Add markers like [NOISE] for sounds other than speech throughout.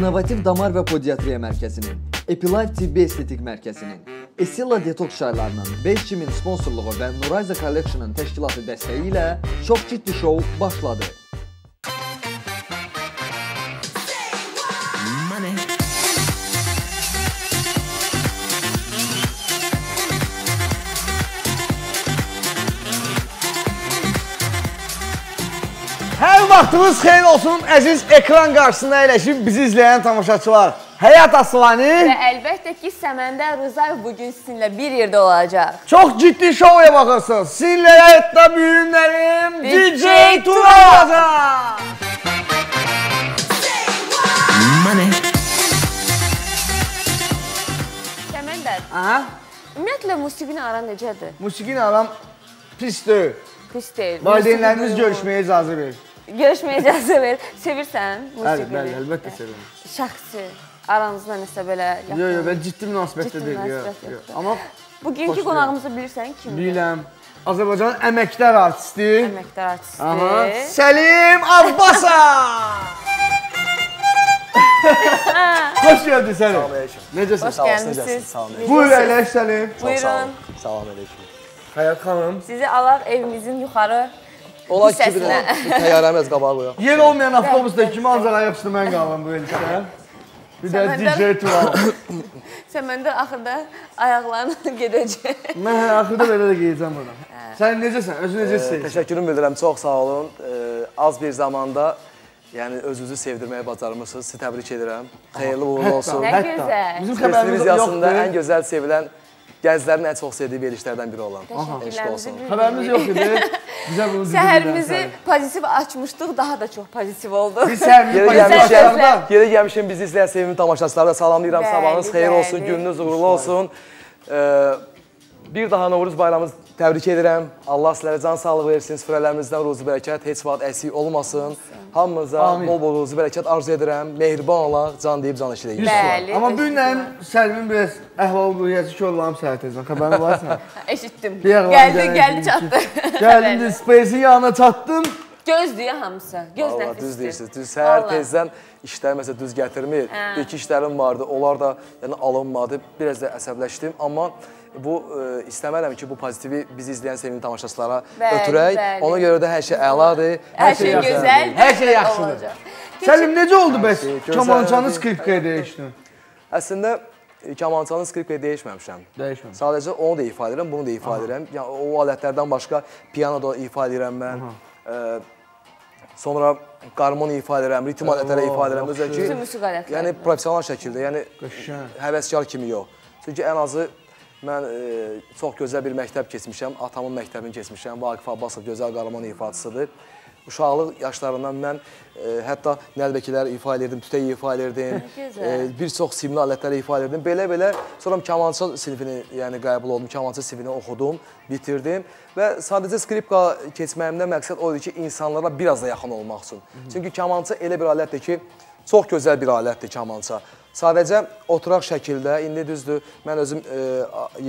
İnnovativ Damar və Podiatriya Mərkəzinin, Epilife Tibbi Estetik Mərkəzinin, Esilla Detox çaylarının 5000 sponsorluğu və Nurayza Collection-ın təşkilatı dəstəyi ilə çox ciddi şou başladı. Vaxtınız xeyir olsun əziz ekran qarşısında əyləşib bizi izləyən tamaşaçılar. Həyat Aslanı Və əlbəttə ki, Səməndə Rızayev bugün sizinlə bir yerdə olacaq. çox ciddi şouya baxırsınız. Sizinlə həyatda büyümlərim DJ DJ Tura olacaq. Money. Səməndə, Aha, ümumiyyətlə musiqini aran necədir? musiqini aram pis deyil. Pis deyil. Valideynlərimiz görüşməyə icazə verir. Görüşməyə icazə [LAUGHS] ver. Sevirsən Bəli, musiqini? bəli, əlbəttə sevirəm. Şəxsi aranızda nəsə belə yaxın. Yox, yox, mən ciddi münasibətdə deyil. yox, yox. Amma Bugünkü qonağımızı bilirsən kimdir? bilirəm, Azərbaycanın əməkdar artisti. Əməkdar artisti. Aha, Səlim Abbasov. Xoş [LAUGHS] gəldin Səlim. Necəsən? Hoş gəlmisiniz. Buyur əyləş Səlim. Buyurun. Salam əleykum. Həyat xanım. Sizi alaq evimizin yuxarı Ola ki, bir təyyarəmi az qabağa qoyaq. Yer olmayan avtobusda kimi ancaq ayaq üstə mən qalım bu ildə. Bir də DJ Tural. [COUGHS] Səməndə axırda ayaqlarını [LAUGHS] gedəcək. Mən hə, axırda belə də geyəcəm bunu. Sən necəsən? Özün necə hiss edirsən? Təşəkkürümü bildirirəm, çox sağ olun. Az bir zamanda yəni özünüzü sevdirməyə bacarmısınız. Sizi təbrik edirəm. Xeyirli uğurlu olsun. Nə gözəl. Bizim xəbərimiz televiziyasında ən yoxdur. gözəl sevilən gənclərin ən çox sevdiyi verilişlərdən biri olan. Eşq Təşəkkürlərimizi olsun. bildiririk. Xəbərimiz yox idi. Bizə bunu Səhərimizi pozitiv açmışdıq, daha da çox pozitiv oldu. Biz səhərimizi Yeri Gözəl gəlmişəm, bizi izləyən sevimli tamaşaçıları da salamlayıram. Sabahınız xeyir olsun, gününüz uğurlu olsun. Bir daha Novruz bayramınızı təbrik edirəm. Allah sizlərə can sağlığı versin, süfrələrimizdən ruzi bərəkət heç vaxt əksik olmasın. Hamımıza bol-bol ruzi bərəkət arzu edirəm. Mehriban olaq, can deyib can eşidək. Bəli. Amma bu təşəkkürlər. Səlimin biraz əhval-ruhiyyəsi korlanıb səhər tezdən. Xəbərin varsa? [LAUGHS] Eşitdim. Gəldi, gəldi çatdı. [LAUGHS] Gəldim də Space-in yanına çatdım. Gözdür hamısı. Göz nəfisdir. düz deyirsiniz. Düz səhər tezdən işlər məsələn düz gətirmir. Hə. Bir-iki işlərim vardı. Onlar da yəni alınmadı. Biraz da əsəbləşdim, amma bu e, istəmərəm ki, bu pozitivi bizi izləyən sevimli tamaşaçılara ötürək. bəli. Ona görə də hər şey əladır. Hər şey yaxşıdır. gözəl. Hər şey yaxşıdır. olacaq. Səlim necə oldu bəs? şey Kamançanı skripkaya dəyişdin. Əslində e, kamançanın skripkaya dəyişməmişəm. Dəyişməmiş. Sadəcə onu da ifadə edirəm, bunu da ifadə edirəm. Yəni o alətlərdən başqa piano da ifadə edirəm mən. E, sonra qarmon ifadə edirəm, ritm alətləri ifadə edirəm. Özə ki, Bütün musiqi alətləri. yəni professional şəkildə, yəni həvəskar kimi yox. Çünki ən azı mən e, çox gözəl bir məktəb keçmişəm. Atamın məktəbini keçmişəm. Vaqif Abbasov gözəl qarmon ifaçısıdır. Uşaqlıq yaşlarından mən e, hətta nəlbəkilər ifa edirdim, tütək ifa edirdim. [LAUGHS] E, bir çox simli alətləri ifa edirdim. Belə-belə sonra kamança sinifini, yəni qəbul oldum, kamança sinifini oxudum, bitirdim və sadəcə skripka keçməyimdən məqsəd o idi ki, insanlara biraz da yaxın olmaq üçün. Çünki kamança elə bir alətdir ki, çox gözəl bir alətdir kamança. Sadəcə oturaq şəkildə, indi düzdür, mən özüm e,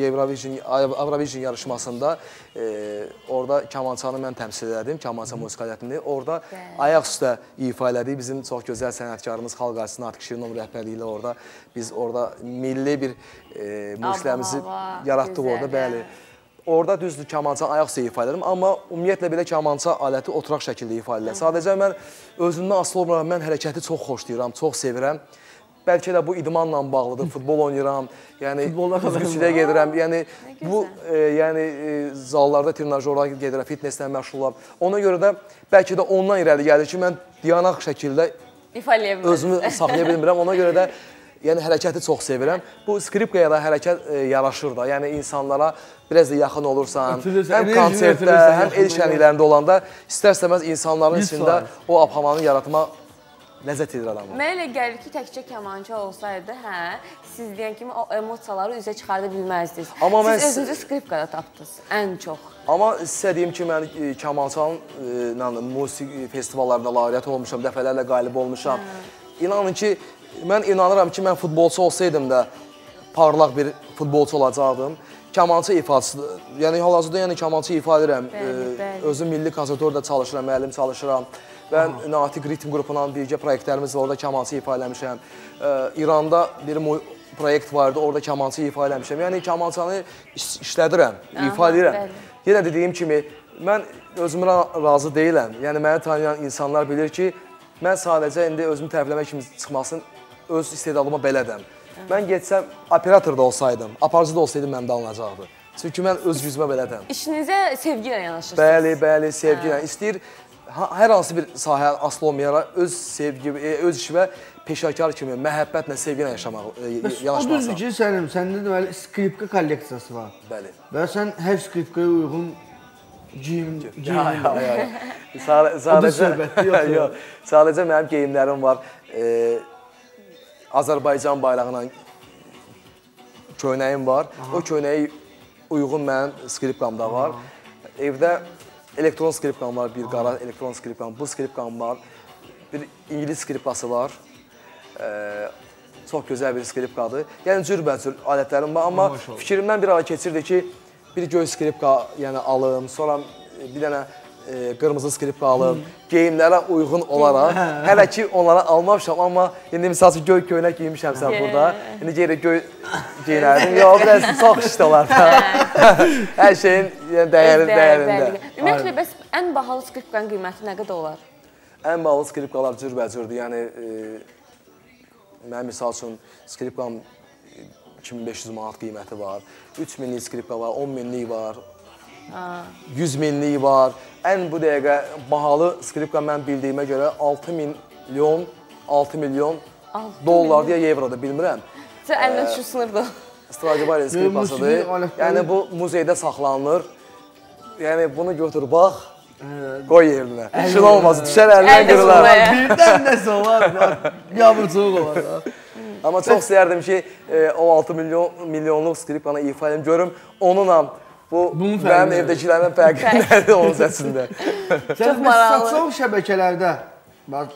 Eurovision, Eurovision yarışmasında e, orada kamançanı mən təmsil elədim, kamança musiqi alətini. Orada ayaq üstə ifa elədik. Bizim çox gözəl sənətkarımız Xalq artisti Natiq Şirinov rəhbərliyi ilə orada biz orada milli bir e, musiqilərimizi yaratdıq orada, bəli. hə. Orada düzdür kamança ayaq üstə ifa edirəm, amma ümumiyyətlə belə kamança aləti oturaq şəkildə ifa edilir. Sadəcə mən özümdən asılı olmaram, mən hərəkəti çox xoşlayıram, çox sevirəm. Bəlkə də bu idmanla bağlıdır. Futbol oynayıram. Yəni üzgüçüdə gedirəm. Yəni bu e, yəni e, zallarda trenajorlara gedirəm, fitnesslə məşğul olam. Ona görə də bəlkə də ondan irəli gəlir ki, mən dayanaq şəkildə İfa eləyə bilməz. özümü saxlaya bilmirəm. Ona görə də [LAUGHS] yəni hərəkəti çox sevirəm. Bu skripkaya da hərəkət e, yaraşır da. Yəni insanlara biraz da yaxın olursan, Ötürürsən, həm konsertdə, həm el şənliklərində olanda istər-istəməz insanların içində o aphamanı yaratmaq ləzzət edir adamı. Mənə elə gəlir ki, təkcə kamança olsaydı, hə, siz deyən kimi o emosiyaları üzə çıxarda bilməzdiniz. Amma mən siz s- özünüzü skripkada tapdınız ən çox. Amma sizə deyim ki, mən e, kamançanın e, nə, musiqi festivallarında laureat olmuşam, dəfələrlə qalib olmuşam. İnanın ki, mən inanıram ki, mən futbolçu olsaydım da parlaq bir futbolçu olacaqdım. kamança ifadəsi, yəni hal-hazırda yəni kamança ifa edirəm. Özüm milli konservatoriyada çalışıram, müəllim çalışıram. Və Natiq ritm qrupundan birgə layihələrimiz var, orada kamança ifa eləmişəm. İranda bir proyekt vardı, orada kamança ifa eləmişəm. Yəni kamançanı iş- işlədirəm, ifa Aha, edirəm. Yenə dediyim kimi mən özümə ra- razı deyiləm. Yəni məni tanıyan insanlar bilir ki, mən sadəcə indi özümü tərifləmək kimi çıxmasın, öz istedadıma belədəm. Mən getsəm operator da olsaydım, aparıcı da olsaydım məndə alınacaqdı. Çünki mən öz gücümə belədəm. İşinizə sevgi ilə yanaşırsınız. Bəli, bəli, sevgi ilə istəyir ha- hər hansı bir sahəyə asılı olmayaraq öz sevgi, e, öz işimə peşəkar kimi məhəbbətlə, sevgi ilə yaşamaq, e, O düzdür ki, sənin səndə deməli skripka kolleksiyası var. Bəli. Və sən hər skripkaya uyğun geyim geyim. ya, ya, ya. [LAUGHS] Sa- Sadəcə [LAUGHS] yox. Sadəcə mənim geyimlərim var. E, Azərbaycan bayrağı ilə köynəyim var. O köynəyə uyğun mənim skripkamda var. Evdə elektron skripkam var, bir qara elektron skripkam, bu skripkam var. Bir ingilis skripkası var. E, çox gözəl bir skripkadır. Yəni cürbəcür alətlərim var, amma fikrimdən bir ara keçirdi ki, bir göy skripka yəni alım, sonra bir dənə e, qırmızı skripka alım, geyimlərə uyğun olaraq. Hələ ki onlara almamışam, amma indi məsəl üçün göy köynək geymişəmsə Yeah. burada. İndi geri göy geyinərdim. Yox, biraz [LAUGHS] çox işdə olar. [LAUGHS] Hər şeyin yəni dəyəri dəyərində. Ümumiyyətlə bəs ən bahalı skripkanın qiyməti nə qədər olar? Ən bahalı skripkalar cürbəcürdür. Yəni e, mənim misal üçün skripkam e, 2500 manat qiyməti var. 3000lik skripka var, 10 minlik var. 100 minlik var. Ən bu dəqiqə bahalı skripka mən bildiyimə görə 6 milyon 6 milyon dollar deyə evroda bilmirəm. Sən əlinə düşür sınırdı. Stradivarius skripkasıdır. Yəni bu muzeydə saxlanılır. Yəni bunu götür bax. Qoy yerinə. Şun olmasın, düşər əlindən qırılar. Birdən nəsə olar. Yabırçılıq olar. Amma çox istəyərdim ki, e, o 6 milyon milyonluq skripkanı ifa edim, görüm onunla bu Bunun mənim evdəkilərin fərqi nədir onun səsində. Sən maraqlı. sosial şəbəkələrdə bax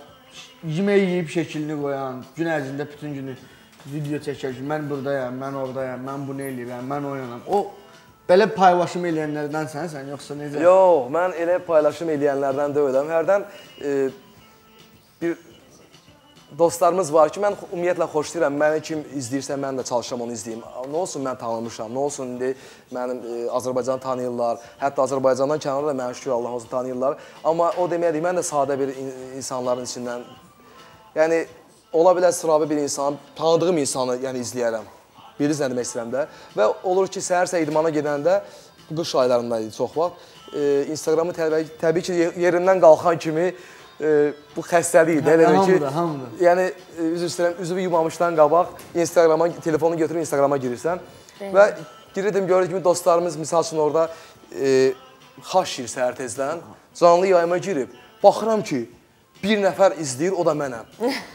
yemək yeyib şəklini qoyan, gün ərzində bütün günü video çəkər ki, mən burdayam, mən oradayam, mən bunu eləyirəm, mən oynanam. O belə paylaşım eləyənlərdənsən sən yoxsa necə? Yox, mən elə paylaşım edənlərdən deyiləm. Hərdən e, bir dostlarımız var ki, mən ümumiyyətlə xoşlayıram. Məni kim izləyirsə mən də çalışıram onu izləyim. Nə olsun mən tanınmışam, nə olsun indi mənim e, Azərbaycanı tanıyırlar. Hətta Azərbaycandan kənarda da məni şükür Allah olsun tanıyırlar. Amma o deməkdir, mən də sadə bir in insanların içindən yəni ola bilər sıravi bir insan, tanıdığım insanı yəni izləyərəm. Bilirsiniz nə demək istəyirəm də. Və olur ki, səhər-səhər idmana gedəndə qış aylarında idi çox vaxt. E, Instagramı təbii, təbii ki ye- yerindən qalxan kimi e, bu xəstəlik idi. Hə, Elə ki, hamıdır, hamıdır. yəni e, üzr istəyirəm, üzümü yumamışdan qabaq Instagrama telefonu götürüb Instagrama girirsən və girirdim görür kimi dostlarımız misal üçün orada e, xaş yeyir səhər tezdən, canlı yayıma girib. Baxıram ki, bir nəfər izləyir, o da mənəm.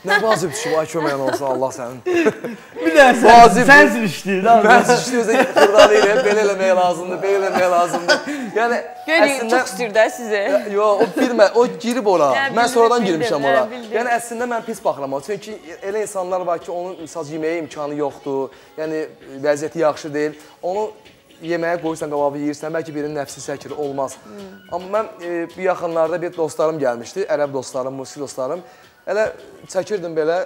Nə [LAUGHS] vacibdir ki, ay köməyin olsun Allah sənin. [LAUGHS] Bir də sən, Vacib- sənsin işləyir. Mən işləyirsə xırdalı ilə belə eləmək lazımdır, belə eləmək lazımdır. Yəni Görün çox istəyir də sizi. Yox, o bilmə, o girib ora. Hə, mən sonradan bildim, girmişəm ora. bildim. Yəni əslində mən pis baxıram. Çünki elə insanlar var ki, onun misal yeməyə imkanı yoxdur. Yəni vəziyyəti yaxşı deyil. Onu yeməyə qoysan qababı yeyirsən, bəlkə birinin nəfsi çəkir, olmaz. Amma mən e, bir yaxınlarda bir dostlarım gəlmişdi, ərəb dostlarım, musiqi dostlarım. Elə çəkirdim belə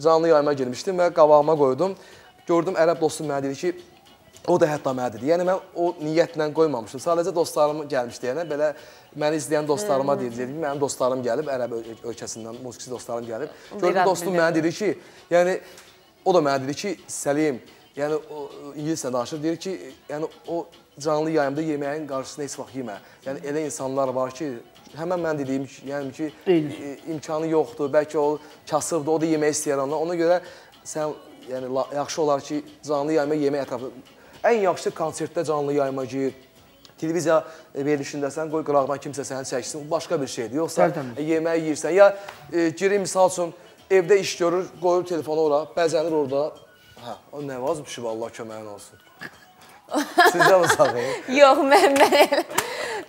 canlı yayıma girmişdim və qabağıma qoydum. Gördüm ərəb dostum mənə dedi ki, O da hətta mənə dedi. Yəni mən o niyyətlə qoymamışdım. Sadəcə dostlarım gəlmişdi. Yəni belə məni izləyən dostlarıma ki, mənim dostlarım gəlib, ərəb öl- ölkəsindən musiqi dostlarım gəlib. Gördüm dostum mənə dedi ki, yəni o da mənə dedi ki, Səlim, yəni o ingiliscə danışır, deyir ki, yəni o canlı yayımda yeməyin qarşısında heç vaxt yemə. Yəni elə insanlar var ki, həmən mən dediyim ki, yəni ki, e, imkanı yoxdur. Bəlkə o kasıbdır, o da yemək istəyir ondan. Ona görə sən yəni yaxşı olar ki, canlı yayıma yemək ətrafı ən yaxşı konsertdə canlı yayıma gir. Televiziya verilişindəsən, qoy qıraqdan kimsə səni çəksin. Bu başqa bir şeydir. Yoxsa e, yemək yeyirsən ya e, girir misal üçün evdə iş görür, qoyur telefonu ora, bəzənir orada. Hə, o nə vazib şey Allah köməyin olsun. [LAUGHS] Sizdə mi saxlayın? Yox, mən mən elə.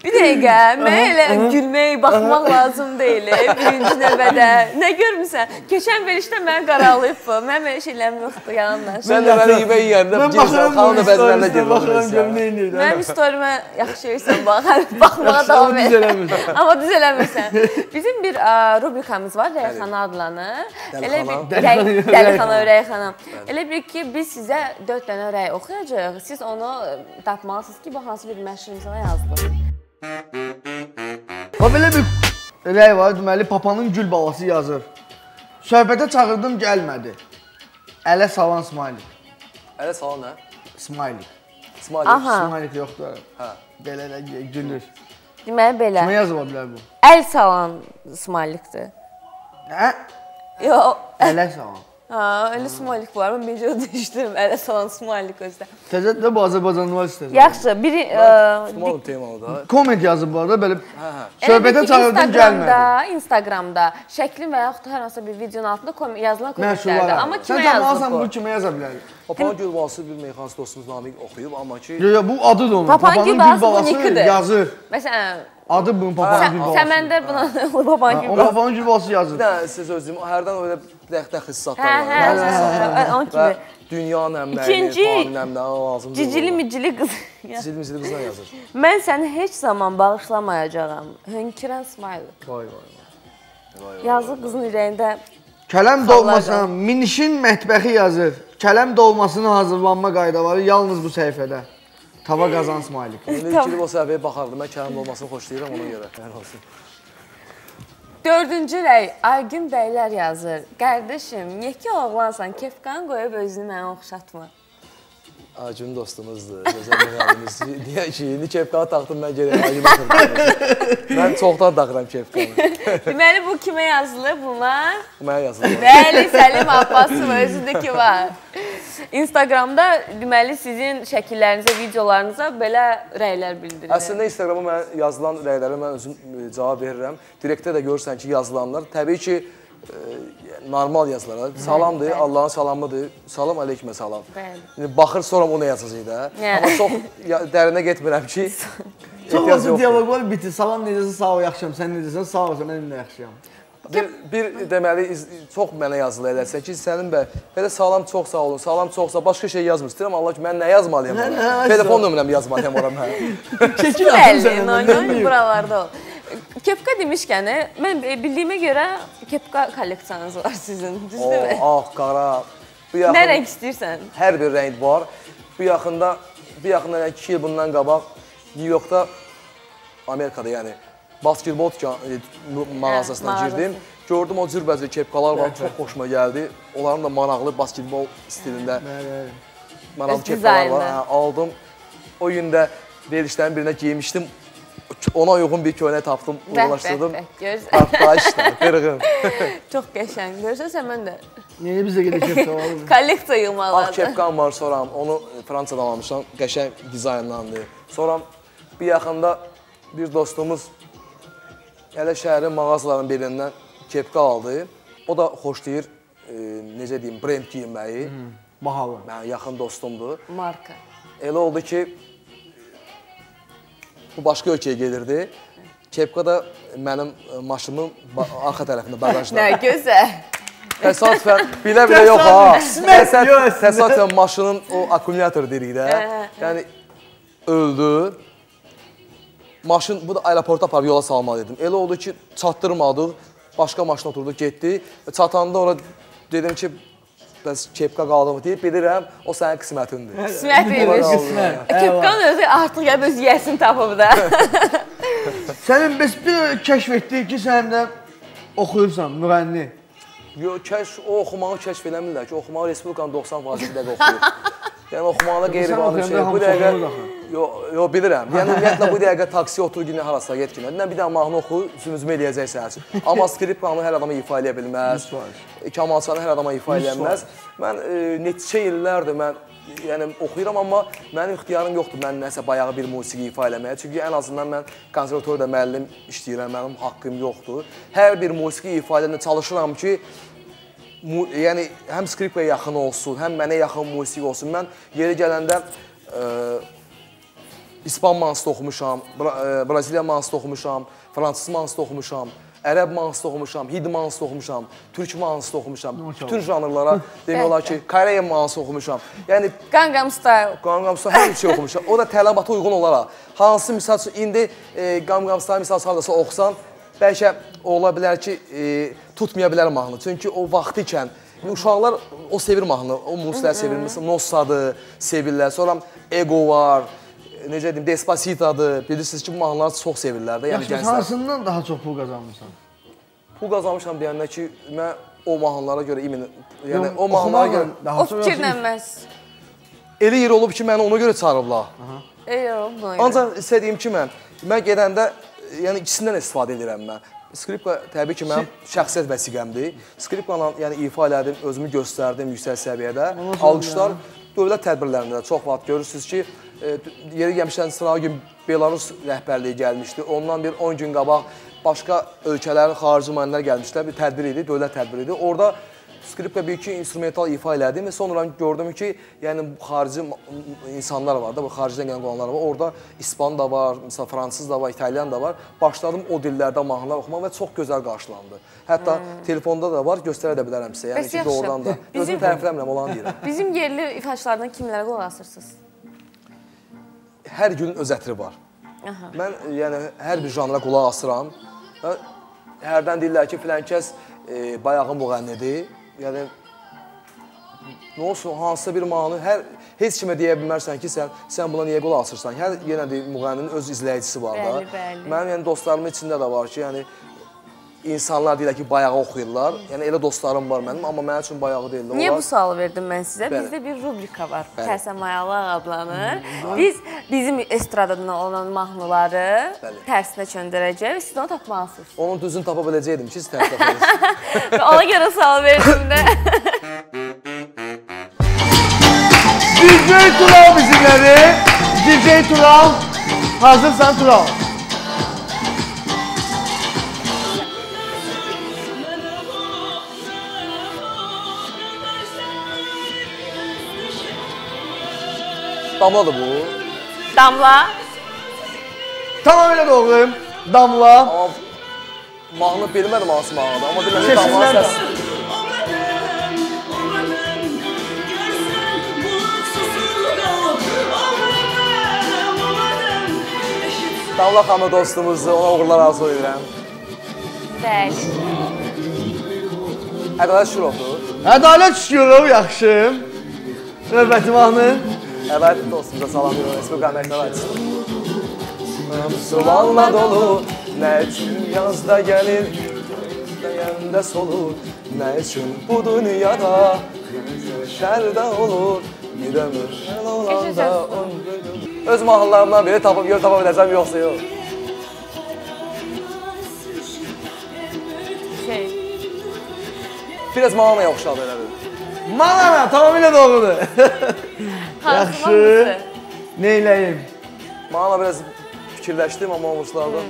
Bir dəqiqə, mən elə gülmək, baxmaq lazım deyil. Birinci növbədə. Nə görmüsən? Keçən verişdə məni qaralayıb bu. Mən belə şeylərim yoxdur, yalan danışım. Sən də məni yemək yeyəndə Mən girsən, da bəzilərində bəzilərində baxıram görürsən. nə edir. Mənim storyimə yaxşı yersən bax, baxmağa davam et. Amma düz eləmirsən. Bizim bir rubrikamız var, Rəyxana adlanır. Elə bir Dəlixana. Dəli- Dəlixana, Rəyxana. Elə bir ki, biz sizə 4 dənə rəy oxuyacağıq. Siz onu ə, tapmalısınız ki, bu hansı bir məşhur insana yazılıb. Ha belə bir rəy var, deməli papanın gül balası yazır. Söhbətə çağırdım, gəlmədi. Ələ salan smiley. Ələ salan nə? Smiley. İsmail. Aha. Smiley yoxdur. Hə. Belə də gülür. Deməli belə. Kimə yazıla bilər bu? Əl salan smaylikdir. Hə? Yox. Ələ salan. Ha, elə smaylik var. Mən bircə dəyişdirdim. Ələ salan smaylik özdə. Təzə də bu Azərbaycan universiteti. Yaxşı, biri İsmail temalı da. Komment yazıb bu arada belə Hə, hə. söhbətə çağırdım, Instagramda, gəlmədi. Instagramda şəklin və yaxud da hər hansı bir videonun altında yazılan kommentlərdə. Amma kimə Sən yazılıb bu bu? kimə yaza bilər? Papan Gülbası bir meyxanası dostumuz Namiq oxuyub, amma ki Yo yo bu adı da onun. Papan Papanın Gül gül balası bu balası nikidir. yazır. Məsələn, Adı bunun [LAUGHS] papanın gül Sə- balası. Səməndər buna baban O gibi. papanın gül balası yazır. bir dənə siz özüm hərdən elə dəx-dəx hissatlar Hə, var. hə, hə, hə, onun kimi. dünya nəmləyini, İkinci, falan nəmlə lazımdır. Cicili micili qız. Cicili micili qızla yazır. Mən səni heç zaman bağışlamayacağam. Hönkürən smile. Vay vay. Yazıq qızın ürəyində Kələm dolmasına minişin mətbəxi yazır. Kələm dolmasının hazırlanma qaydaları yalnız bu səhifədə. Tava qazan smaylik. İndi [LAUGHS] ikili o səhifəyə baxardım. Mən kəlam olmasını xoşlayıram ona görə. Yəni olsun. Dördüncü rəy Aygün bəylər yazır. Qardaşım, yekə oğlansan, kefqan qoyub özünü mənə oxşatma. Acun dostumuzdur, gözəl müğənnimiz. Deyək ki, indi kepkanı taxdım mən gedək Acun oxuyum. Mən çoxdan taxıram kepkanı. [LAUGHS] Deməli bu kimə yazılıb bunlar? Bu mənə yazılır. Bəli, Səlim Abbasov özündəki var. Instagramda deməli sizin şəkillərinizə, videolarınıza belə rəylər bildirilir. Əslində Instagrama mən yazılan rəylərə mən özüm e, cavab verirəm. Direktdə də görürsən ki, yazılanlar təbii ki, e, normal yazılar. Salamdır, Allahın salamıdır. Salam aleykümə salam. Bəli. İndi baxır sonra o nə yazacaq da. Yəni. Amma çox ya- dərinə getmirəm ki, [LAUGHS] [LAUGHS] Çox ehtiyac azı yoxdur. dialoq var, bitir. Salam necəsən? Sağ ol, yaxşıyam. Sən necəsən? Sağ ol, mən də yaxşıyam. Bir, bir deməli iz- çox mənə yazılı eləsən ki, sənin bəy, belə salam çox sağ olun, salam çox sağ, başqa şey yazmır. İstəyirəm Allah ki, mən nə yazmalıyam Nə, ora? nə, Telefon nömrəmi yazmalıyam ora mən. [LAUGHS] Çəkil atım Bəli, sənə. no, mən no, bilmirəm. buralarda ol. Kepka demişkən, mən bildiyimə görə kepka kolleksiyanınız var sizin, O, düzdürmü? ağ, qara. Bu Nə yaxın rəng istəyirsən? hər bir rəng var. Bu yaxında bu yaxında yəni 2 il bundan qabaq New Yorkda Amerikada yəni basketbol e, mağazasına mağazası. girdim. Gördüm o cür bəzi kepkalar var, çox xoşuma gəldi. Onların da maraqlı basketbol stilində maraqlı kepkalar var. Hə, aldım. O gün də verilişlərin birində geymişdim. Ona uyğun bir köynək tapdım, Bəh, uyğunlaşdırdım. bəh, bəh, göz. Partlayışlar, [LAUGHS] qırğın. Çox qəşəng. Görürsən mən də Niyə bizə gedəcək savalı? [LAUGHS] kolleksiya Ağ yığmalıdır. kepkam var, sonra onu Fransadan almışam, qəşəng dizaynlandı. Sonra bir yaxında bir dostumuz elə şəhərin mağazalarının birindən kepka aldı. O da xoşlayır, e, necə deyim, brend geyinməyi. Bahalı. Mənim yaxın dostumdur. Marka. Elə oldu ki, bu başqa ölkəyə gedirdi. Kepka da mənim e, maşınımın ba- arxa tərəfində bagajda. [LAUGHS] Nə gözəl. Təsadüfən, bilə-bilə yox ha. Təsadüfən maşının o akkumulyator deyirik də. Hə, hə. Yəni öldü. Maşın bu da aeroporta aparıb yola salmalı dedim. Elə oldu ki, çatdırmadıq. Başqa maşına oturduq, getdi. Çatanda ora dedim ki, bəs kepka qaldı mı deyib bilirəm, o sənin qismətindir. Qismət imiş. Kepkanın özü artıq gəlib öz yiyəsini tapıb da. [LAUGHS] Sənin bəs bir kəşf etdik ki, sən də oxuyursan, müğənni. Yo, kəşf, o oxumağı kəşf eləmirlər ki, oxumağı Respublikanın 90% bir dəqiqə oxuyur. [LAUGHS] Yəni oxumaqda qeyri-qanuni oxuyanda şey. Bu dəqiqə oxumur axı. Yo, yo bilirəm. Yəni [LAUGHS] ümumiyyətlə bu dəqiqə taksi otur günə harasa get günə. Nə bir dənə mahnı oxu, üzümüzü eləyəcəksən hər şey. Amma skripkanı hər adama ifa eləyə bilməz. Kamalçanı hər adama ifa eləyə bilməz. Mən e, neçə illərdir mən yəni oxuyuram amma mənim ixtiyarım yoxdur mən nəsə bayağı bir musiqi ifa eləməyə. Çünki ən azından mən konservatoriyada müəllim işləyirəm, mənim haqqım yoxdur. Hər bir musiqi ifa edəndə çalışıram ki, mu yəni həm skripkaya yaxın olsun, həm mənə yaxın musiqi olsun. Mən yeri gələndə ə, İspan mahnısı oxumuşam, Bra e, Braziliya mahnısı oxumuşam, fransız mahnısı oxumuşam, ərəb mahnısı oxumuşam, hind mahnısı oxumuşam, türk mahnısı oxumuşam. Bütün janrlara [LAUGHS] demək olar ki, Koreya mahnısı oxumuşam. Yəni Gangnam Style. Gangnam Style hər şey oxumuşam. O da tələbata uyğun olaraq. Hansı misal üçün indi e, Gangnam Style misal hardasa oxusan, bəlkə ola bilər ki, e, tutmaya bilər mahnı. Çünki o vaxtı ikən uşaqlar o sevir mahnı, o musiqilər sevir. Məsələn, Nossadır, sevirlər. Sonra Ego var, necə deyim, Despacito'dur. Bilirsiniz ki, bu mahnıları çox sevirlər də, yəni Yaxşı, gənclər. hansından daha çox pul qazanmısan? Pul qazanmışam deyəndə ki, mən o mahnılara görə imin, yəni o mahnılara görə daha O çox fikirlə yoxsa- məhz. elə yer olub ki, məni ona görə çağırıblar. Eyvallah buna görə. Ancaq istədiyim ki, mən mən gedəndə yəni ikisindən istifadə edirəm mən. Skripka təbii ki, mənim şəxsiyyət vəsiqəmdir. Skripkanla yəni ifa elədim, özümü göstərdim yüksək səviyyədə. Alqışlar dövlət tədbirlərində də çox vaxt görürsüz ki, yeri gəlmişdən sırağı gün Belarus rəhbərliyi gəlmişdi. Ondan bir 10 gün qabaq başqa ölkələrin xarici nümayəndələr gəlmişlər. Bir tədbir idi, dövlət tədbiri idi. Orada skripka bir iki instrumental ifa elədim və sonra gördüm ki, yəni xarici insanlar var da, bu xaricdən gələn qolanlar var. Orada İspan da var, məsələn fransız da var, İtalyan da var. Başladım o dillərdə mahnılar oxumaq və çox gözəl qarşılandı. Hətta telefonda da var, göstərə də bilərəm sizə. Yəni Bəs ki, yaxşı. doğrudan da. Bizim- Özüm tərəfləmirəm, olanı deyirəm. [LAUGHS] Bizim yerli ifaçılardan kimlərə qulaq asırsınız? Hər günün öz ətri var. Aha. Mən yəni hər bir janra qulaq asıram. Və hərdən deyirlər ki, filan kəs e, bayağın müğənnidir. Yəni nə olsun, hansısa bir mahnı hər heç kimə deyə bilmərsən ki, sən sən buna niyə qulaq asırsan? Hər yenə də müğənninin öz izləyicisi var da. Bəli, bəli. Mənim yəni dostlarımın içində də var ki, yəni insanlar deyirlər ki, bayağı oxuyurlar. Yəni elə dostlarım var mənim, amma mənim üçün bayağı deyil. Niyə Onlar- bu sualı verdim mən sizə? Bəli. Bizdə bir rubrika var. Mayalaq adlanır. Biz bizim estradadan olan mahnıları Bəli. tərsinə çöndürəcəyik və siz onu tapmalısınız. Onun düzünü tapa biləcəydim ki, siz tərəf tapasınız. Və [LAUGHS] Ona görə sual verdim də. [LAUGHS] DJ Tural bizimlədir. DJ Tural. Hazırsan Tural? Damladır bu. Damla. Tamamilə doğruyum. Damla. Amma mahnı bilmədim hansı mahnıdır, amma deməli Səsindən damla səs. Damla xanım dostumuzu, ona uğurlar arzu edirəm. Bəli. Ədalət Şurovdur. Ədalət şükürüm, yaxşı. Növbəti mahnı. Əvvəl dostumuza salamlayıram, Respublika əməkdar açısın. Sualla dolu, nə üçün yazda gəlir, dəyəndə solur, nə üçün bu dünyada şərdə olur, bir ömür şəl olanda ömrüm. Öz mahnılarımdan biri tapıb gör tapa biləcəm yoxsa yox. Şey. Biraz mamaya oxşadı elə bil. Manana, tamamilə doğrudur. [LAUGHS] Yaxşı. Neyləyim? Mana biraz fikirləşdim amma olmuşlarda.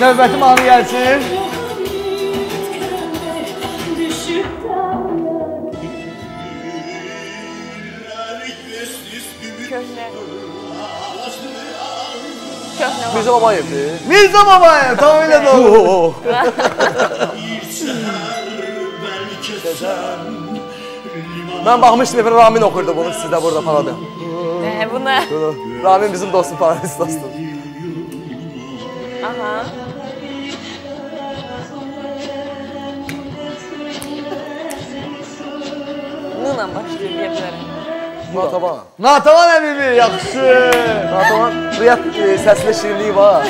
Növbəti mahnı gəlsin. Köhnə. Köhnə var. Mirzə Babayevdir. Mirzə Babayev, tamamilə doğru. [LAUGHS] Mən baxmışdım efendim Ramin oxuyurdu bunu sizdə burada parada. Hə, buna. Ramin bizim dostum, paradist dostum. Aha. Nuna başlayır deyə bilərəm. Natava. Natavan əmimi, yaxşı. Natava riyad e, səsində şirinliyi var.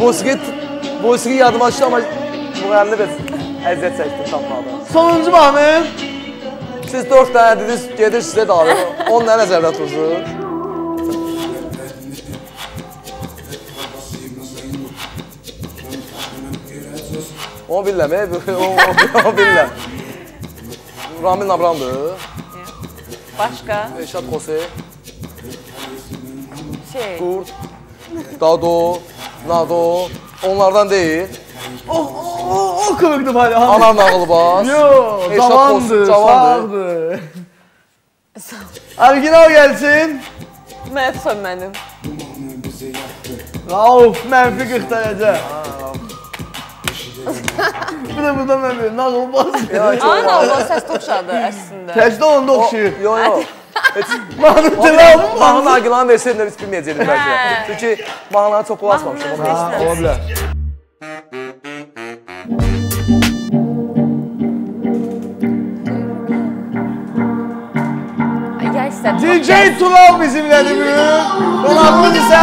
Musiqi musiqi yadıma düşdü amma müğənni biraz əziyyət çəkdim tapmada. Sonuncu mahnı. Siz 4 dənə dediniz, gedir sizə də alır. 10 dənə nəzərdə tutursuz. Onu bilirəm, e, o, o, o bilirəm. Ramil Nabrandır, Başqa Eşat Xose, şey. Kurt, Dado, Nado, onlardan deyil. O, o, o kılıqdı bari. Anar nağılı bas. Yo, Xos- cavandır. sağdır. Original gəlsin. Məfsum mənim. Rauf, mənfi 40 dərəcə. Bir də burada mən bir nağıl basın. Ana Allah səs toxşadı əslində. Təcdə onda oxşayır. Yo, yo. Heç Mənim cavabım var. mahnı Agilan versəydim də biz bilməyəcəkdik bəlkə. Hə. Çünki mahnıları çox qulaq asmamışdım. Mahnı ona. heç Ola bilər. DJ Tulal bizimlədir bugün. Qonağımız isə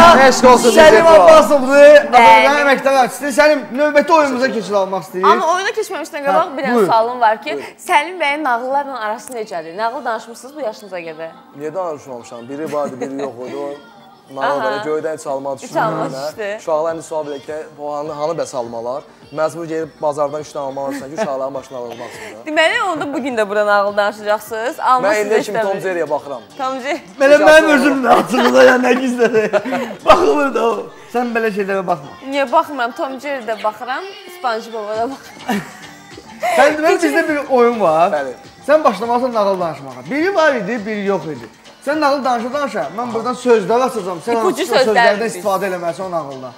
Səlim. Abbasovdur. Azərbaycan əməkdar artisti. Səlim növbəti oyunumuza keçid almaq istəyir. Amma oyuna keçməmişdən qabaq bir dənə sualım var ki, Səlim bəyin nağıllarla arası necədir? Nağıl danışmısınız bu yaşınıza qədər? Niyə danışmamışam? Biri vardı, biri yox idi. O Aha. Nağıl belə göydən çalma düşünür. Çalma düşdü. Uşaqlar indi sual bilir ki, bu hanı, hanı bəs almalar? Məcbur gedib bazardan 3 dənə almaq istəyirsən ki, uşaqların başına alınmasın. [LAUGHS] Deməli onda bu gün də bura nağıl danışacaqsınız. Mən indiyə kimi Tom Jerry'yə baxıram. Tomci. Belə mənim özüm də açıqda ya nə gizlədir. [LAUGHS] Baxılır da o. Sən belə şeylərə baxma. Niyə baxmıram? Tom Jerry-də baxıram, SpongeBob-a da baxıram. [LAUGHS] Sən deməli bizdə bir oyun var. Bəli. Sən başlamalısan nağıl danışmağa. Biri var idi, biri yox idi. Sən nağıl danışa danışa, mən buradan sözlər açacağam. Sən İpucu hansı sözlər sözlərdən istifadə eləməlisən o nağılda.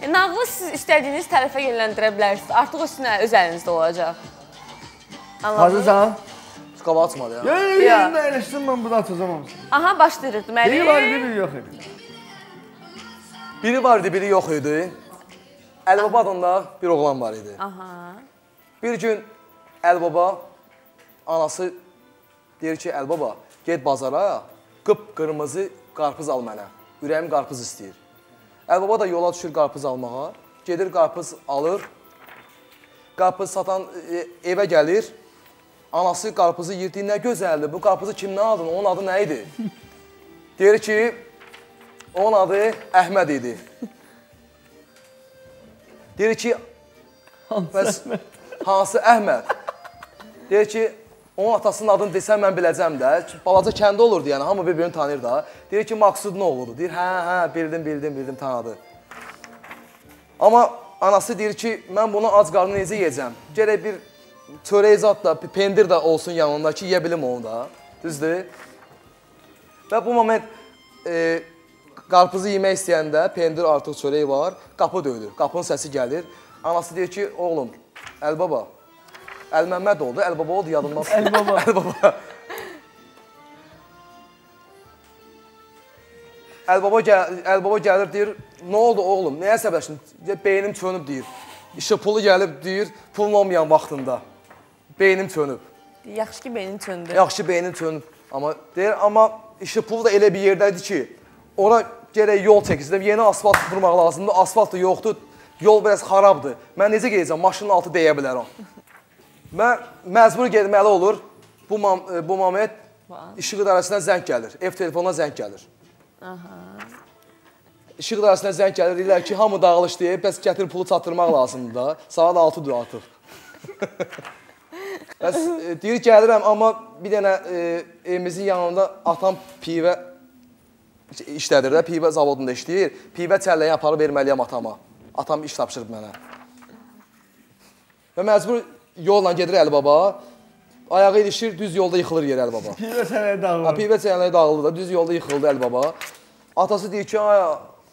E, nağılı siz istədiyiniz tərəfə yönləndirə bilərsiniz. Artıq o sizin öz əlinizdə olacaq. Hazırsan? Qaba açmadı ya. Yox, yox, Ya. yerində əyləşsin, mən burada açacağam hamısını. Aha başlayırıq deməli. Biri var idi, biri yox idi. Biri var idi, biri yox idi. Əlbaba adında bir oğlan var idi. Aha. Bir gün Əlbaba anası deyir ki, Əlbaba, get bazara, qıp-qırmızı qarpız al mənə. Ürəyim qarpız istəyir. Əlbaba da yola düşür qarpız almağa. Gedir qarpız alır. Qarpız satan e, evə gəlir. Anası qarpızı yeyir, deyir, nə gözəldir, bu qarpızı kimdən aldın, onun adı nə idi? [LAUGHS] Deyir ki, onun adı Əhməd idi. Deyir ki, bəs hansı Əhməd? Deyir ki, onun atasının adını desəm mən biləcəm də. Balaca kəndə olurdu yəni, hamı bir-birini tanıyır da. Deyir ki, Maksud nə olurdu? Deyir, hə, hə, bildim, bildim, bildim, tanıdı. Amma anası deyir ki, mən bunu ac qarnına necə yeyəcəm? Gərək bir çörək zat da, pendir də olsun yanında ki, yeyə bilim onu da. Düzdür? Və bu moment e, qarpızı yemək istəyəndə pendir artıq çörək var, qapı döyülür. Qapının səsi gəlir. Anası deyir ki, oğlum, Əlbaba, Əlməmməd oldu, Əlbaba oldu yadımdan. Əlbaba. Əlbaba. [LAUGHS] Əlbaba gəl Əlbaba gəlir deyir, "Nə oldu oğlum? Nəyə səbəbləşdin?" Deyir, "Beynim çönüb" deyir. İşə pulu gəlib deyir, pulun olmayan vaxtında. Beynim çönüb. Yaxşı ki beynin çöndü. Yaxşı beynin çönüb. Amma deyir, amma işi pul da elə bir yerdədir ki, ora gərək yol çəkilsin. Yeni asfalt vurmaq lazımdır. Asfalt da yoxdur. Yol biraz xarabdır. Mən necə gedəcəm? Maşının altı deyə bilərəm. Mən məcbur getməli olur. Bu e, bu moment işıq idarəsindən zəng gəlir. Ev telefonuna zəng gəlir. Aha. İşıq idarəsindən zəng gəlir. Deyirlər ki, hamı dağılış deyib, bəs gətir pulu çatdırmaq lazımdır da. Saat 6-dır artıq. [LAUGHS] Bəs e, deyir gəlirəm, amma bir dənə e, evimizin yanında atam pivə işlədir də, pivə zavodunda işləyir. Pivə çəlləyi aparıb verməliyəm atama. Atam iş tapşırıb mənə. Və məcbur yolla gedir Əlibaba. Ayağı ilişir, düz yolda yıxılır yerə Əlibaba. Pivə sənə Ha, dağılır. pivə çəlləyi dağıldı da, düz yolda yıxıldı Əlibaba. Atası deyir ki, ay,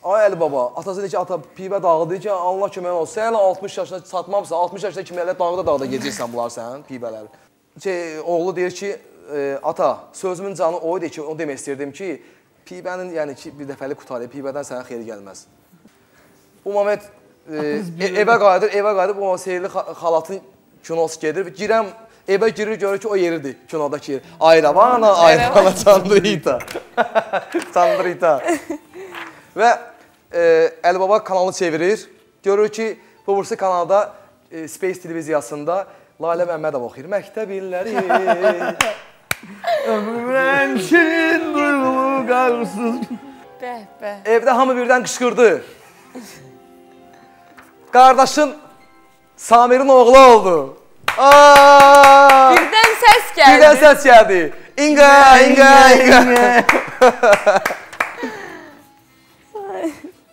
ay Əlibaba. Atası deyir ki, ata pivə dağıldı ki, Allah kömək olsun. Sən hələ 60 yaşına çatmamısan, 60 yaşında kimi elə dağda dağda geciksən bunlar sən, pivələr. Şey, oğlu deyir ki, e, ata, sözümün canı o idi ki, onu demək istirdim ki, pivənin yəni ki, bir dəfəlik qutarı, pivədən sənə xeyir gəlməz. Bu moment e, e, evə qayıdır, evə qayıdıb o seyirli xa- xalatın kinosu gedir. Girəm evə girir görür ki, o yeridir kinodakı yer. Ayravana, ayravana Çandrita. Çandrita. [LAUGHS] Və e, Əlibaba kanalı çevirir. Görür ki, bu bursu kanalda e, Space televiziyasında Lalə Məmmədov oxuyur. Məktəb illəri. [LAUGHS] Ömrümün şirin duygulu qarsız. Bəh, bəh. Evdə hamı birdən qışqırdı. Qardaşın Samirin oğlu oldu. Aa! Birdən səs gəldi. Birdən səs gəldi. İnga, inga, inga. [LAUGHS]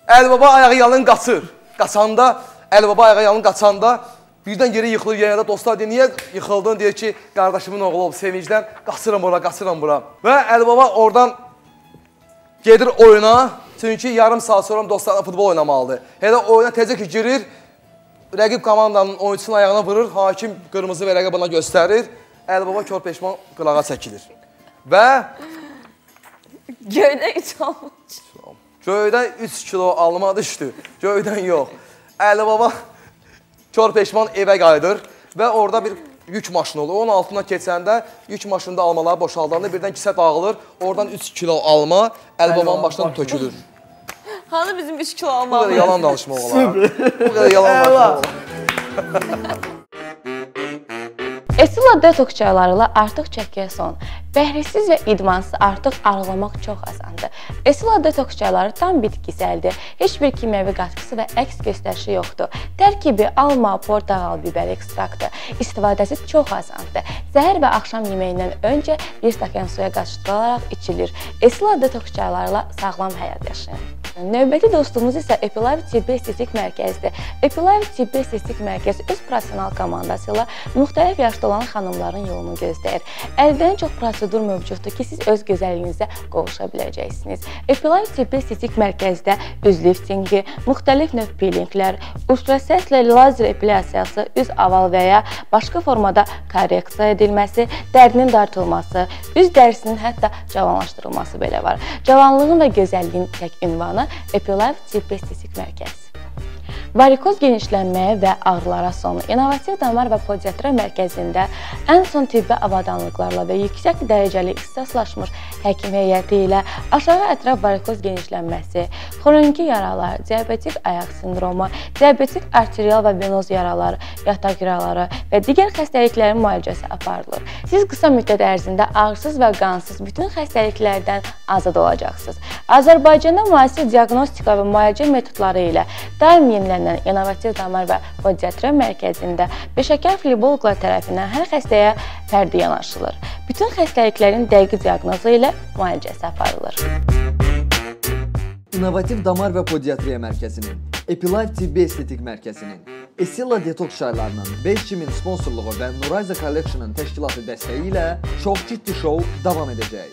Əlibaba ayağı yalın qaçır. Qaçanda, Əlibaba ayağı yalın qaçanda Birdən yeri yıxılır, yenə də dostlar deyir, niyə yıxıldın? Deyir ki, qardaşımın oğlu olub sevincdən, qaçıram ora, qaçıram bura. Və Əli baba oradan gedir oyuna. Çünki yarım saat sonra dostlarla futbol oynamalıdır. Elə oyuna tezə ki girir, rəqib komandanın oyunçusunun ayağına vurur, hakim qırmızı vərəqə buna göstərir. Əli baba kör peşman qılağa çəkilir. Və Göydə üç olmuş. göydən 3 kilo alma düşdü. Göydən yox. Əli baba kör peşman evə qayıdır və orada bir yük maşını olur. Onun altından keçəndə yük maşınında almaları boşaldanda birdən kisə dağılır. Oradan 3 kilo alma Əli babanın başına tökülür. Hanı bizim 3 kilo Bu qədər yalan danışmaq olar. Bu qədər yalan danışmaq olar. Esila detoks çayları ilə artıq çəkiyə son. Bəhrisiz və idmansız artıq arıqlamaq çox asandır. Esila detoks çayları tam bitkisəldir. Heç bir kimyəvi qatqısı və əks göstərişi yoxdur. Tərkibi alma, portağal, bibər ekstraktı. İstifadəsi çox asandır. Səhər və axşam yeməyindən öncə 1 stəkan suya qarışdırılaraq içilir. Esila detoks çayları ilə sağlam həyat yaşayın. Növbəti dostumuz isə Epilife Tibbi Estetik Mərkəzidir. Epilife Tibbi Estetik Mərkəzi öz professional komandası ilə müxtəlif yaşda olan xanımların yolunu gözləyir. Əldən çox prosedur mövcuddur ki, siz öz gözəlliyinizə qovuşa biləcəksiniz. Epilife Tibbi Estetik Mərkəzdə üz liftingi, müxtəlif növ peelinglər, ultrasəslə lazer epilyasiyası, üz oval və ya başqa formada korreksiya edilməsi, dərinin dartılması, üz dərisinin hətta cavanlaşdırılması belə var. Cavanlığın və gözəlliyin tək ünvanı Epilife Tibbi Estetik Mərkəzi. Varikoz genişlənməyə və ağrılara son İnnovativ Damar və Podiatra Mərkəzində ən son tibbi avadanlıqlarla və yüksək dərəcəli ixtisaslaşmış həkim heyəti ilə aşağı ətraf varikoz genişlənməsi, xroniki yaralar, diabetik ayaq sindromu, diabetik arterial və venoz yaraları, yataq yaraları və digər xəstəliklərin müalicəsi aparılır. Siz qısa müddət ərzində ağrısız və qansız bütün xəstəliklərdən azad olacaqsınız. Azərbaycanda müasir diaqnostika və müalicə metodları ilə daim yenilənən innovativ damar və podiatra mərkəzində peşəkar fleboloqlar tərəfindən hər xəstəyə fərdi yanaşılır. Bütün xəstəliklərin dəqiq diaqnozu ilə müalicəsi aparılır. İnnovativ Damar və Podiatriya Mərkəzinin, Epilife Tibbi Estetik Mərkəzinin, Esilla Detox çaylarının 5000 sponsorluğu və Nurayza Collection-ın təşkilatı dəstəyi ilə çox ciddi şou davam edəcək.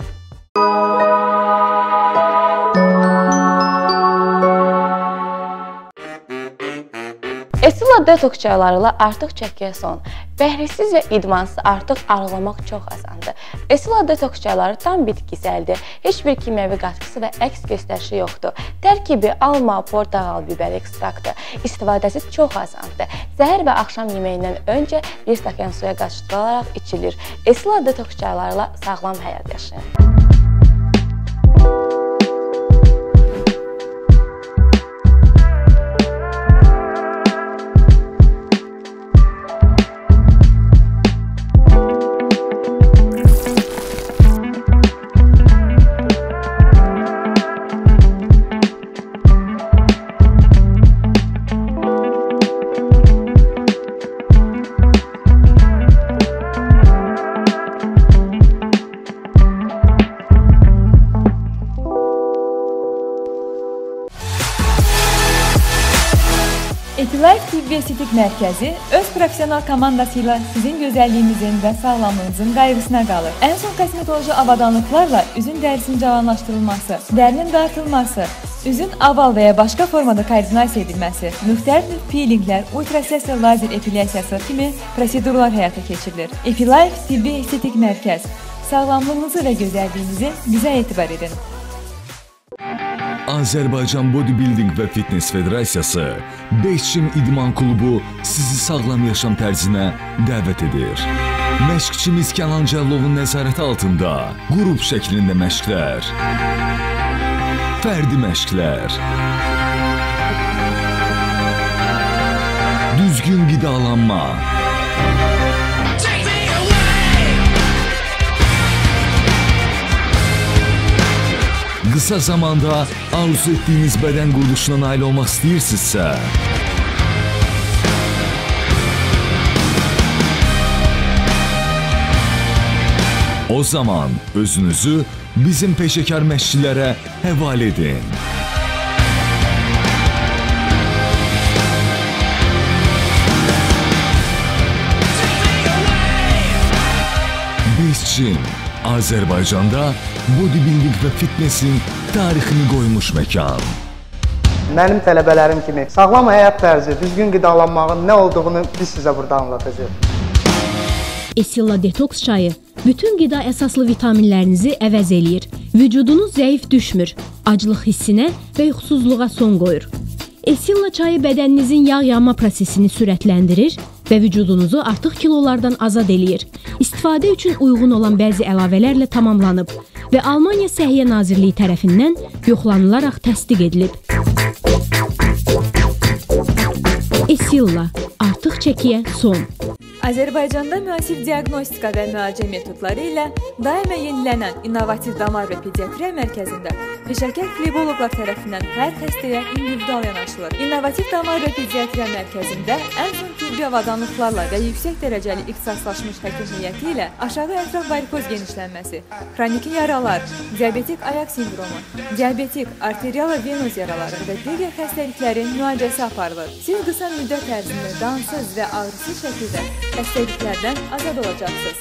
Esila detoks çayları ilə artıq çəkiyə son. Bəhrisiz və idmansız artıq arıqlamaq çox asandır. Esila detoks çayları tam bitkisəldir. Heç bir kimyəvi qatqısı və əks göstərişi yoxdur. Tərkibi alma, portağal, bibər ekstraktı. İstifadəsi çox asandır. Səhər və axşam yeməyindən öncə 1 stəkan suya qarışdırılaraq içilir. Esila detoks çayları ilə sağlam həyat yaşayın. Etilar Mərkəzi öz professional komandası ilə sizin gözəlliyinizin və sağlamlığınızın qayğısına qalır. Ən son kosmetoloji avadanlıqlarla üzün dərisinin cavanlaşdırılması, dərinin dartılması, üzün oval və ya başqa formada koordinasiya edilməsi, müxtəlif növ peelinglər, ultrasəslə lazer epilyasiyası kimi prosedurlar həyata keçirilir. Epilife Tibbi Estetik Mərkəz Sağlamlığınızı və gözəlliyinizi bizə etibar edin. Azərbaycan Bodybuilding və Fitness Federasiyası 5 Çin İdman Klubu sizi sağlam yaşam tərzinə dəvət edir. Məşqçimiz Kənan Cəllovun nəzarəti altında qrup şəklində məşqlər, fərdi məşqlər, düzgün qidalanma, kısa zamanda arzu ettiğiniz beden kuruluşuna nail olmak istiyorsunuzsa O zaman özünüzü bizim peşekar meşçilere hevale edin. Biz Çin, Azerbaycan'da bodybuilding və fitnessin tarixini qoymuş məkan. Mənim tələbələrim kimi sağlam həyat tərzi, düzgün qidalanmağın nə olduğunu biz sizə burada anlatacağıq. Esilla detoks çayı bütün qida əsaslı vitaminlərinizi əvəz eləyir. Vücudunuz zəif düşmür, aclıq hissinə və yuxusuzluğa son qoyur. Esilla çayı bədəninizin yağ yanma prosesini sürətləndirir və vücudunuzu artıq kilolardan azad eləyir. İstifadə üçün uyğun olan bəzi əlavələrlə tamamlanıb və Almaniya Səhiyyə Nazirliyi tərəfindən yoxlanılaraq təsdiq edilib. Esilla artıq çəkiyə son. Azərbaycanda müasir diaqnostika və müalicə metodları ilə daima yenilənən İnnovativ Damar və Pediatriya Mərkəzində peşəkar fleboloqlar tərəfindən hər xəstəyə individual yanaşılır. İnnovativ Damar və Pediatriya Mərkəzində ən son tibbi avadanlıqlarla və yüksək dərəcəli ixtisaslaşmış həkim heyəti ilə aşağı ətraf varikoz genişlənməsi, xroniki yaralar, diabetik ayaq sindromu, diabetik arterial və venoz yaraları və digər xəstəliklərin müalicəsi aparılır. Siz qısa müddət ərzində qansız və ağrısız şəkildə xəstəliklərdən azad olacaqsınız.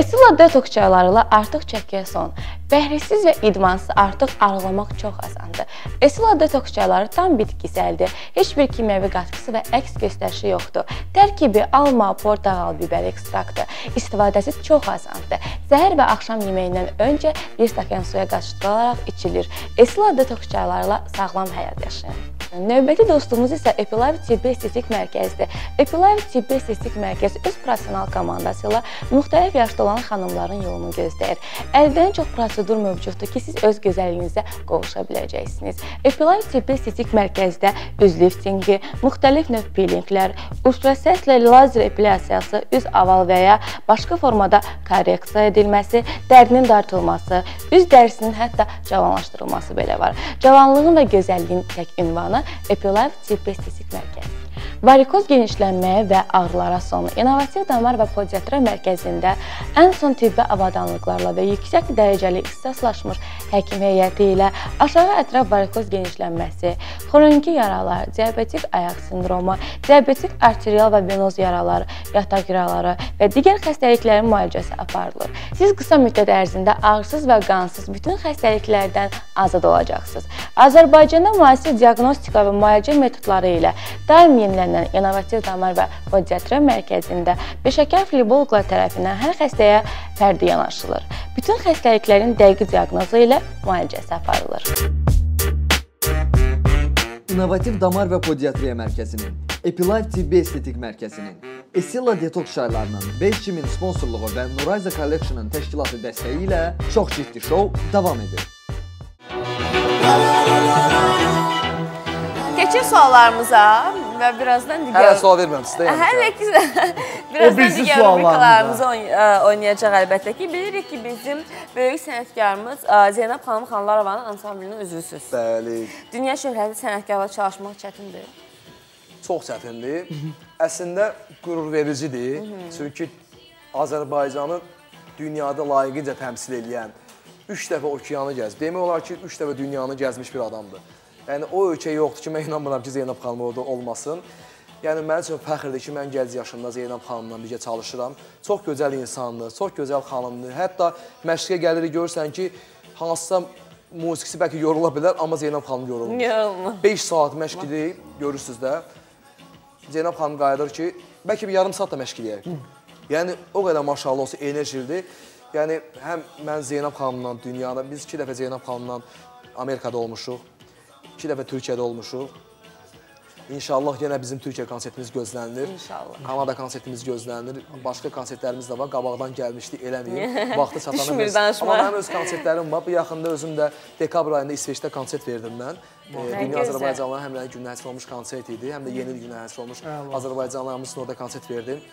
Esila detoks çayları ilə artıq çəkiyə son. Bəhrisiz və idmansız artıq arıqlamaq çox asandır. Esila detoks çayları tam bitkisəldir. Heç bir kimyəvi qatqısı və əks göstərişi yoxdur. Tərkibi alma, portağal, bibər ekstraktı. İstifadəsi çox asandır. Səhər və axşam yeməyindən öncə 1 stəkan suya qarışdırılaraq içilir. Esila detoks çayları ilə sağlam həyat yaşayın. Növbəti dostumuz isə Epilive Tibbi Estetik Mərkəzidir. Epilive Tibbi Estetik Mərkəzi öz professional komandası ilə müxtəlif yaşda olan xanımların yolunu gözləyir. Əldən çox prosedur mövcuddur ki, siz öz gözəlliyinizə qovuşa biləcəksiniz. Epilive Tibbi Estetik Mərkəzdə üz liftingi, müxtəlif növ pilinglər, ultrasəslə lazer epilyasiyası, üz oval və ya başqa formada korreksiya edilməsi, dərinin dartılması, üz dərisinin hətta cavanlaşdırılması belə var. Cavanlığın və gözəlliyin tək ünvanı Epilive Tibbi Estetik Mərkəzi. Varikoz genişlənməyə və ağrılara son İnnovativ Damar və Podiatra Mərkəzində ən son tibbi avadanlıqlarla və yüksək dərəcəli ixtisaslaşmış həkim heyəti ilə aşağı ətraf varikoz genişlənməsi, xroniki yaralar, diabetik ayaq sindromu, diabetik arterial və venoz yaraları, yataq yaraları və digər xəstəliklərin müalicəsi aparılır. Siz qısa müddət ərzində ağrısız və qansız bütün xəstəliklərdən azad olacaqsınız. Azərbaycanda müasir diaqnostika və müalicə metodları ilə daim yenilənən İnnovativ Damar və Podiatriya Mərkəzində peşəkar fleboloqlar tərəfindən hər xəstəyə fərdi yanaşılır. Bütün xəstəliklərin dəqiq diaqnozu ilə müalicəsi aparılır. İnnovativ Damar və Podiatriya Mərkəzinin, Epilife Tibbi Estetik Mərkəzinin, Esilla Detoks çaylarının 5000 sponsorluğu və Nurayza Collection-ın təşkilatı dəstəyi ilə çox ciddi şou davam edir. Keçək suallarımıza və birazdan digər Hələ sual vermirəm sizdə. yəni. Hələ ki, O birazdan bizim digər suallarımız rubrikalarımızı oynayacaq əlbəttə ki. Bilirik ki, bizim böyük sənətkarımız ə, Zeynəb xanım Xanlarovanın ansamblinin üzvüsüz. Bəli. Dünya şöhrətli sənətkarla çalışmaq çətindir. Çox çətindir. Əslində qürur vericidir. Çünki Azərbaycanı dünyada layiqincə təmsil edən 3 dəfə okeanı gəzib. Demək olar ki, 3 dəfə dünyanı gəzmiş bir adamdır. Yəni o ölkə yoxdur ki, mən inanmıram ki, Zeynəb xanım orada olmasın. Yəni mənim üçün fəxrdir ki, mən gənc yaşımda Zeynəb xanımla birgə çalışıram. Çox gözəl insandır, çox gözəl xanımdır. Hətta məşqə gəlirik görürsən ki, hansısa musiqisi bəlkə yorula bilər, amma Zeynəb xanım yorulmur. Yorulmur. 5 saat məşq edirik, görürsüz də. Zeynəb xanım qayıdır ki, bəlkə bir yarım saat da məşq eləyək. Yəni o qədər maşallah olsa enerjilidir. Yəni həm mən Zeynəb xanımla dünyada biz 2 dəfə Zeynəb xanımla Amerikada olmuşuq. 2 dəfə Türkiyədə olmuşuq. İnşallah yenə bizim Türkiyə konsertimiz gözlənilir. İnşallah. Kanada konsertimiz gözlənilir. Başqa konsertlərimiz də var. Qabaqdan gəlmişdi, eləməyim. [LAUGHS] Vaxtı Düşmür biz-. Amma mənim öz konsertlərim var. Bu yaxında özüm də dekabr ayında İsveçdə konsert verdim mən. E, Dünya. Azərbaycanlıların həm də günə həsr olmuş konsert idi, həm də yeni il günə həsr olmuş Azərbaycanlılarımız üçün orada konsert verdim.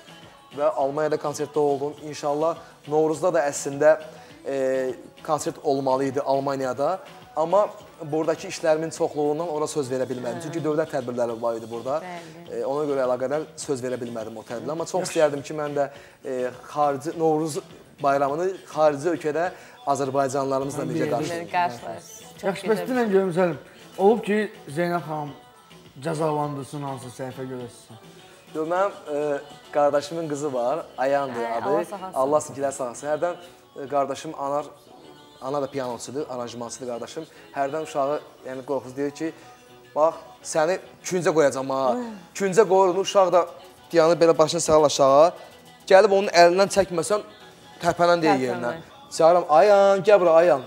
Və Almaniyada konsertdə oldum. İnşallah Novruzda da əslində e, konsert olmalı idi Almaniyada. Amma buradakı işlərimin çoxluğundan ora söz verə bilmədim. Çünki dövlət tədbirləri var idi burada. E, ona görə əlaqədar söz verə bilmədim o tədbirə. Amma çox istəyərdim ki, mən də e, xarici Novruz bayramını xarici ölkədə Azərbaycanlılarımızla birgə qarşılayım. Qarşılayır. Çox Yaxşı, bəs denən görmüsən, olub ki, Zeynəb xanım cəzalandırsın hansı səhifə görəsiz? Yox, mənim e, qardaşımın qızı var, Ayandır Hə, adı. Allah sinkilər saxlasın. Hərdən e, qardaşım Anar Ana da pianoçudur, aranjmançıdır qardaşım. Hərdən uşağı, yəni qorxuz deyir ki, bax, səni küncə qoyacam ha. Küncə qoyur, uşaq da piano belə başını sağal aşağı. Gəlib onun əlindən çəkməsəm tərpənən deyə yerindən. Çağıram, Ayan, gəl bura, Ayan.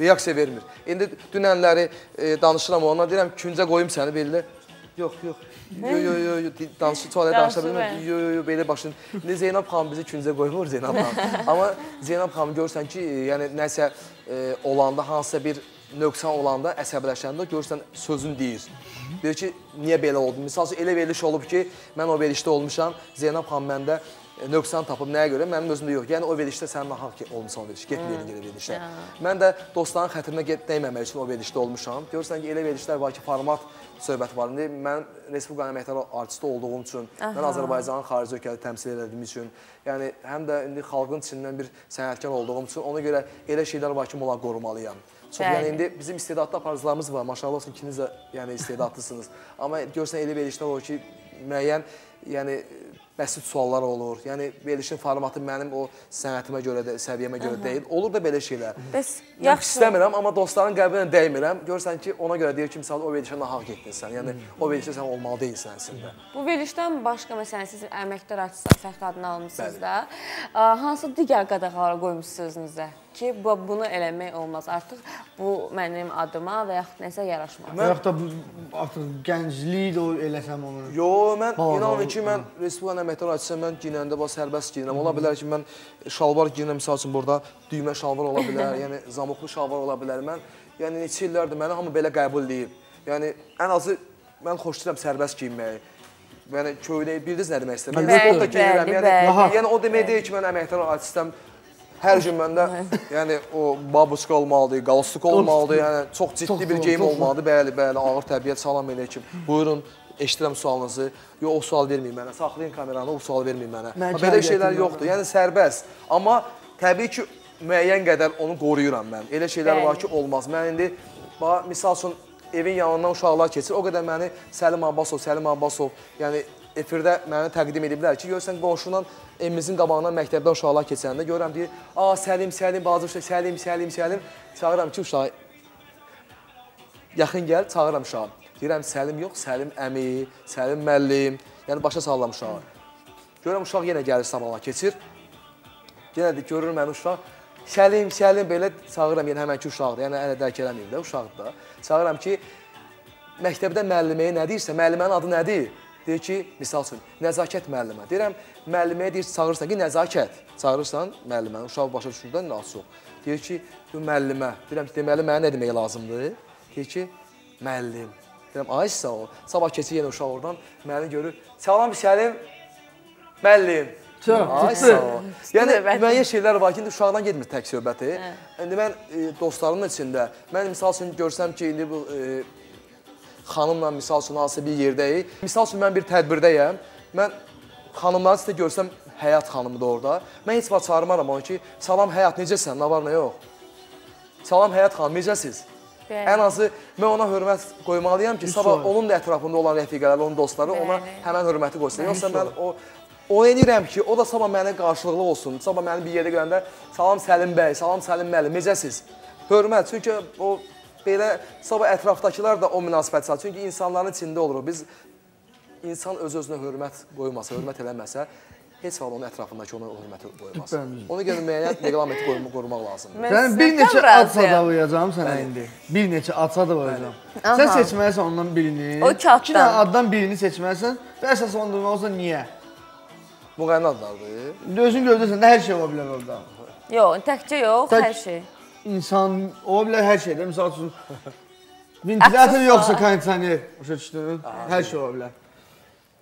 Reaksiya vermir. İndi dünənləri e, danışıram ona, deyirəm küncə qoyum səni belə. Yox, yox. Yo yo yo yo danışır sonra danışa bilmir. Yo yo yo belə başın. İndi Zeynəb xanım bizi küncə qoymur Zeynəb xanım. Amma [LAUGHS] Zeynəb xanım görsən ki, e, yəni nəsə e, olanda hansısa bir nöqsan olanda əsəbləşəndə görsən sözün deyir. Deyir ki, niyə belə oldu? Məsəl üçün elə veriliş olub ki, mən o verilişdə olmuşam. Zeynəb xanım məndə e, nöqsan tapıb nəyə görə? Mənim özümdə yox. Yəni o verilişdə sən nahaq ki, olmusan o veriliş. Getməyəydin görə verilişə. Mən də dostların xətrinə get dəyməmək üçün o verilişdə olmuşam. Görürsən ki, elə verilişlər var ki, format söhbət var. İndi mən Respublikanın əməkdar artisti olduğum üçün, mən Azərbaycanın xarici ölkədə təmsil etdiyim üçün, yəni həm də indi xalqın içindən bir sənətkar olduğum üçün ona görə elə şeylər var ki, onları qorumalıyam. Çox Bəli. yəni indi bizim istedadlı aparıcılarımız var. Maşallah olsun ikiniz də yəni istedadlısınız. Amma görsən elə verilişlər olur ki, müəyyən yəni bəsit suallar olur. Yəni verilişin formatı mənim o sənətimə görə də, səviyyəmə görə deyil. Olur da belə şeylər. Bəs Yox yaxşı. istəmirəm, amma dostların qəlbinə dəymirəm. Görsən ki, ona görə deyir ki, misal o verilişə nahaq getdin sən. Yəni o verilişə sən olmalı deyilsən əslində. Bu verilişdən başqa məsələn siz əməkdar artistlər fəxri adını almısınız da. Hansı digər qadağalara qoymusunuz özünüzə ki, bu bunu eləmək olmaz. Artıq bu mənim adıma və yaxud nəsə yaraşmaz. Və yaxud da bu artıq gənclik o eləsəm onu. Yo, mən inanın. Ki, mən Respublikanın əməkdar artistisəm, mən giyinəndə bax sərbəst giyinirəm. Ola bilər ki, mən şalvar giyinirəm, misal üçün burada düymə şalvar ola bilər, [LAUGHS] yəni zamuqlu şalvar ola bilər. Mən yəni neçə illərdir məni hamı belə qəbul eləyib. Yəni ən azı mən xoşlayıram sərbəst geyinməyi. Yəni köynək bildiniz nə demək istəyirəm? Mən sport da geyinirəm. Yəni, bəli. yəni o demək deyil ki, mən əməkdar artistəm. Hər gün məndə [LAUGHS] yəni o babuçka olmalıdır, qalstuk olmalıdır. Yəni çox ciddi bir geyim olmalıdır. Bəli, bəli, ağır təbiət, salam eləyim. Buyurun, eşidirəm sualınızı. Yox, o sual verməyin mənə. Saxlayın kameranı, o sual verməyin mənə. Mən Belə şeylər yoxdur. Yəni sərbəst. Amma təbii ki, müəyyən qədər onu qoruyuram mən. Elə şeylər var Bəli. ki, olmaz. Mən indi misal üçün evin yanından uşaqlar keçir. O qədər məni Səlim Abbasov, Səlim Abbasov, yəni efirdə məni təqdim ediblər ki, görsən qonşundan evimizin qabağından məktəbdən uşaqlar keçəndə görürəm deyir, "A, Səlim, Səlim, balaca uşaq, Səlim, Səlim, Səlim." Çağıram ki, uşağı yaxın gəl, çağıram uşağı. Deyirəm Səlim yox, Səlim əmi, Səlim müəllim. Yəni başa sallam uşağı. Görürəm uşaq yenə gəlir sabahına keçir. Yenə də görür məni uşaq. Səlim, Səlim belə çağıram yenə həmənki uşaqdır. Yəni hələ dərk eləməyib də uşaqdır da. Çağıram ki, məktəbdə müəlliməyə nə deyirsə, müəllimənin adı nədir? Deyir ki, misal üçün, nəzakət müəllimə. Deyirəm, müəlliməyə deyir, çağırırsan ki, nəzakət. Çağırırsan müəlliməni, uşaq başa düşür də, nə çox. Deyir ki, müəllimə. Deyirəm ki, deməli mənə nə demək lazımdır? Deyir ki, müəllim. Deyirəm, ay sağ ol. Sabah keçir yenə uşaq oradan, məni görür. Salam Səlim, müəllim. Çox, Ay sağ ol. Yəni müəyyən şeylər var ki, indi uşaqdan getmir tək söhbəti. İndi mən e, dostlarımın içində, mən misal üçün görsəm ki, indi bu e, xanımla misal üçün hansısa bir yerdəyik. Misal üçün mən bir tədbirdəyəm. Mən xanımları sizə görsəm Həyat xanımı da orada. Mən heç vaxt çağırmaram onu ki, salam Həyat necəsən, nə var, nə yox. Salam Həyat xanım, necəsiz? Bəli. Ən azı mən ona hörmət qoymalıyam ki, sabah onun da ətrafında olan rəfiqələri, onun dostları ona Bəli. həmən hörməti qoysun. Yoxsa mən o o edirəm ki, o da sabah mənə qarşılıqlı olsun. Sabah məni bir yerdə görəndə salam Səlim bəy, salam Səlim müəllim, necəsiz? Hörmət. Çünki o belə sabah ətrafdakılar da o münasibət sağlayır. Çünki insanların içində oluruq. Biz insan öz-özünə hörmət qoymasa, hörmət eləməsə, heç vaxt onun ətrafındakı ona hörməti qoymaz. Ona görə müəyyən reqlamenti qorumaq, qorumaq lazımdır. Mən bir neçə ad sadalayacağam sənə indi. Bir neçə ad sadalayacağım. Sən seçməlisən ondan birini. O kağıtdan. İki dənə addan birini seçməlisən və əsaslandırmaq olsa niyə? Müğənni adlardır. Özün görürsən də hər şey ola bilər orada. Yox, təkcə yox, Tək- hər şey. İnsan ola bilər hər şeydə. Məsəl üçün [LAUGHS] ventilator yoxsa kondisioner, başa düşdün? Hər şey ola bilər.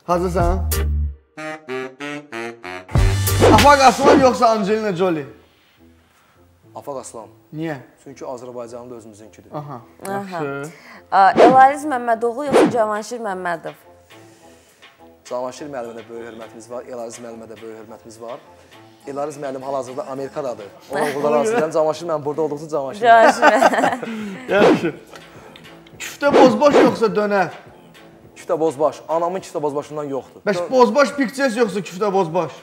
Hazırsan? Afaq Aslan yoxsa Angelina Jolie? Afaq Aslan. Niyə? Çünki Azərbaycanlı da özümüzünkidir. Aha. Yaxşı. Elariz Məmmədoğlu yoxsa Cavanşir Məmmədov? Cavanşir müəllimə də böyük hörmətimiz var, Elariz müəllimə də böyük hörmətimiz var. Elariz müəllim hal-hazırda Amerikadadır. Ona [LAUGHS] uğurlar arzulayıram. Cavanşir müəllim burada olduqca Cavanşir. Cavanşir. [LAUGHS] Yaxşı. Küftə bozbaş yoxsa dönər? küftə bozbaş. Anamın küftə bozbaşından yoxdur. Bəs bozbaş pictures yoxsa küftə bozbaş? [LAUGHS]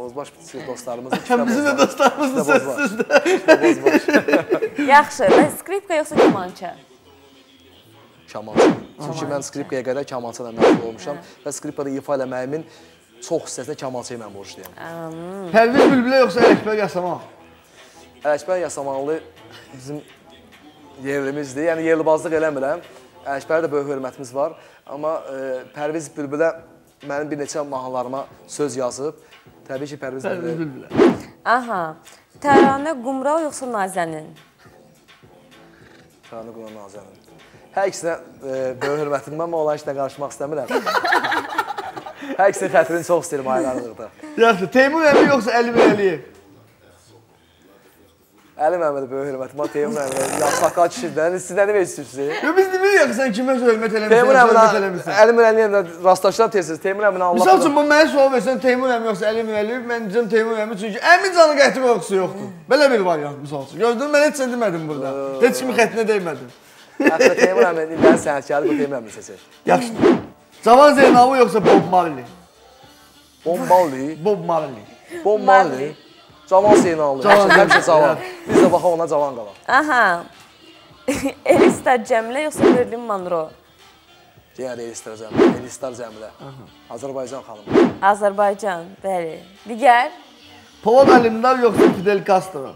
Bozbaş [LAUGHS] bitsin dostlarımız. Bizim də bozbaş. sözsüz də. Bozbaş. [LAUGHS] Yaxşı, bəs skripka yoxsa kemança? Kamança. Çünki mən skripkaya qədər kamança ilə məşğul olmuşam və skripkada ifa eləməyimin çox hissəsində kamançaya mən borcluyam. Pərviz Bülbülə yoxsa Ələkbər Yasamal? Ələkbər Yasamanlı bizim yerlimizdir. Yəni yerlibazlıq eləmirəm. Ələkbərə də böyük hörmətimiz var. Amma e, Pərviz Bülbülə mənim bir neçə mahnılarıma söz yazıb. Təbii ki, Pərviz Bülbülə. Aha. Təranə Qumral yoxsa Nazənin? Şahane Quran Nazənin. Hər ikisinə e, böyük hörmətim var, amma olan işlə qarışmaq istəmirəm. [LAUGHS] Hər ikisinin xətrini çox istəyirəm ayrı aralıqda. Yaxşı, Teymur əmi yoxsa Əli Əliyev? Əli Məhəmmədə böyük hörmətim var, Teymur Əmrə, ya saqqal kişidən, siz nə demək istəyirsiniz? Yo biz demirik ki, sən kimə hörmət eləmirsən, Teymur eləmirsən. Əli Mürəlliyevlə rastlaşıram tez-tez. Teymur Əmrə Allah. Misal üçün, bu mənə sual versən Teymur əmi yoxsa Əli Əliyev, mən deyəcəm Teymur əmi çünki əmi canı qəti qorxusu yoxdur. Belə bir variant misal üçün. Gördün, mən heç sən demədim burada. Heç kimin xəttinə dəymədim. Hətta Teymur Əmrə illərin sənətkarı bu Teymur Əmrə seçir. Yaxşı. Cavan Zeynalov yoxsa Bob Marley? Bomballi, Bob Marley. bomballi. Cavan Zeynallı. Cavan Həmişə cavan. Biz də baxaq ona cavan qalaq. Aha. Elista Cəmilə yoxsa Marilyn Monroe? Deyər Elistar Cəmilə, Elistar Cəmilə. Azərbaycan xanımı. Azərbaycan, bəli. Digər? Polad Əlimdar yoxsa Fidel Castro?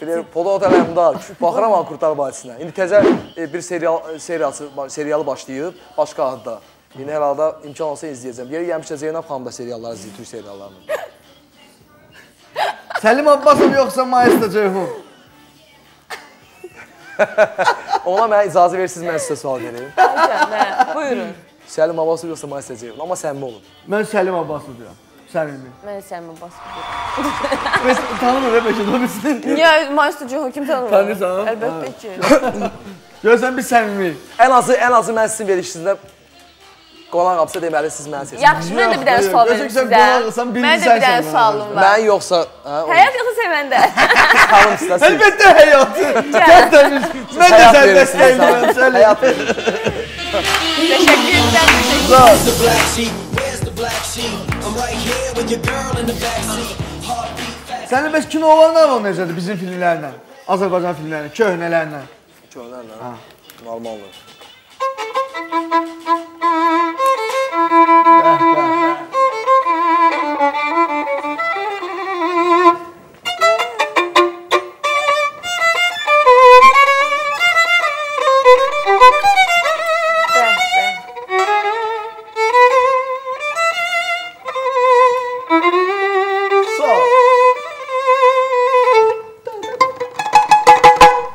Fidel Polat Ələmdar, baxıram ha Kurtar Vadisinə. İndi təzə bir serial seriyası serialı başlayıb başqa adda. İndi hər halda imkan olsa izləyəcəm. Yeri gəlmişsə Zeynəb xanım da serialları izləyir, Türk seriallarını. Səlim Abbasov yoxsa Maestro Ceyhun? Ona mənə icazə versiniz mən sizə sual verim. Hə, buyurun. Səlim Abbasov yoxsa Maestro Ceyhun, amma səmimi olun. Mən Səlim Abbasov deyirəm. Səmimi. Mən səmimi basıb. Bəs tanımır ya bəlkə də bilsin. Niyə Maestro Ceyhun kim tanımır? Tanıyırsan? Əlbəttə ki. Görsən biz səmimi. Ən azı ən azı mən sizin verişinizdə qonaq qapısı deməli siz məni seçin. Yaxşı, mən də bir dənə sual verim sizə. Mən də bir dənə sualım var. Mən yoxsa, hə? Həyat yoxsa sevəndə? [LAUGHS] Xanım siz. Əlbəttə həyatı. Tərtəmiz. Mən də sən səni. Həyat verir. Təşəkkür edirəm. Where's the black sheep? Where's the black sheep? I'm right here with your girl in the backseat. Sənin bəs kinolarla o necədir bizim filmlərlə? Azərbaycan filmlərlə, köhnələrlə. Köhnələ. Normaldır.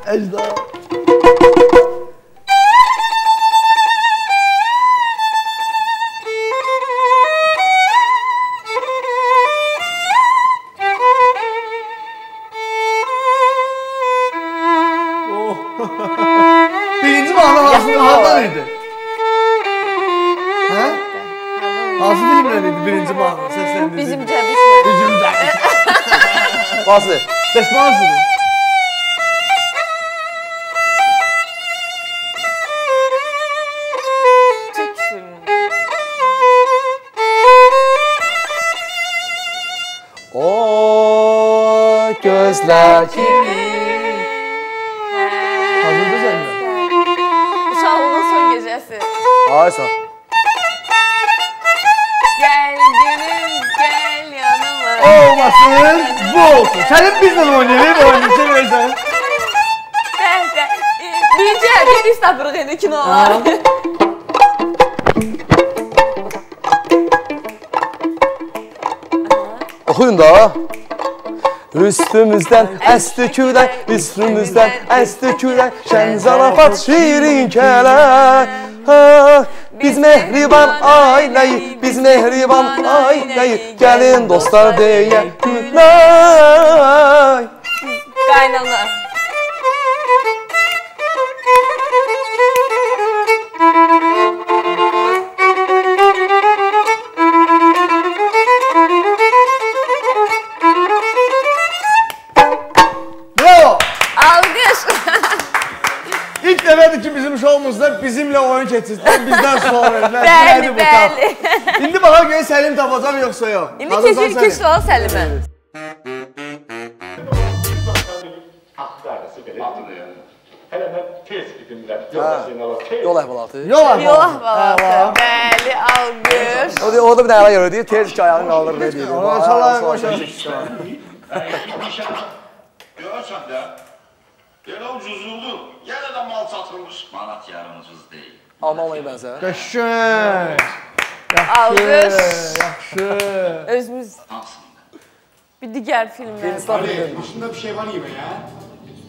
Ejda. Gözlər kimi. Hazırdır səndə? Uşaqlığın son gecəsi. Ay sağ. Gəl günüm, gəl yanıma. Olmasın, bu olsun. Sənin bizlə oynayır, oynayır versən. Bəh, bəh. Bircə, bir biz tapırıq indi kinolar. Üstümüzdən əsdi külək, üstümüzdən əsdi külək, şən zarafat şirin kələk. Ha, biz mehriban ailəyi, biz mehriban ailəyi, gəlin dostlar deyə gülək. Ki, şoumuzda bizimlə oyun keçirdilər, bizdən sual verdilər. Bəli, bəli. İndi baxaq görək Səlim tapacaq yoxsa yox. İndi Hazırsan keçir Səlim? iki sual Səlimə. Hələ mən tez gedim də. Yol əhvalatı. Yol əhvalatı. Yol əhvalatı. Bəli, alqış. O da orada bir dəyərə görə deyir, tez ki ayağını qaldırır ne deyir. Çalayım, boşa. Görürsən də. Elə ucuzuldu. Yenə də mal satılmış. Manat yarım ucuz deyil. Almanlaya bənzər. Qəşəng. Alqış. Yaxşı. Özümüz bir digər filmlər. Hindistan filmi. Başında bir şey var yemə ya.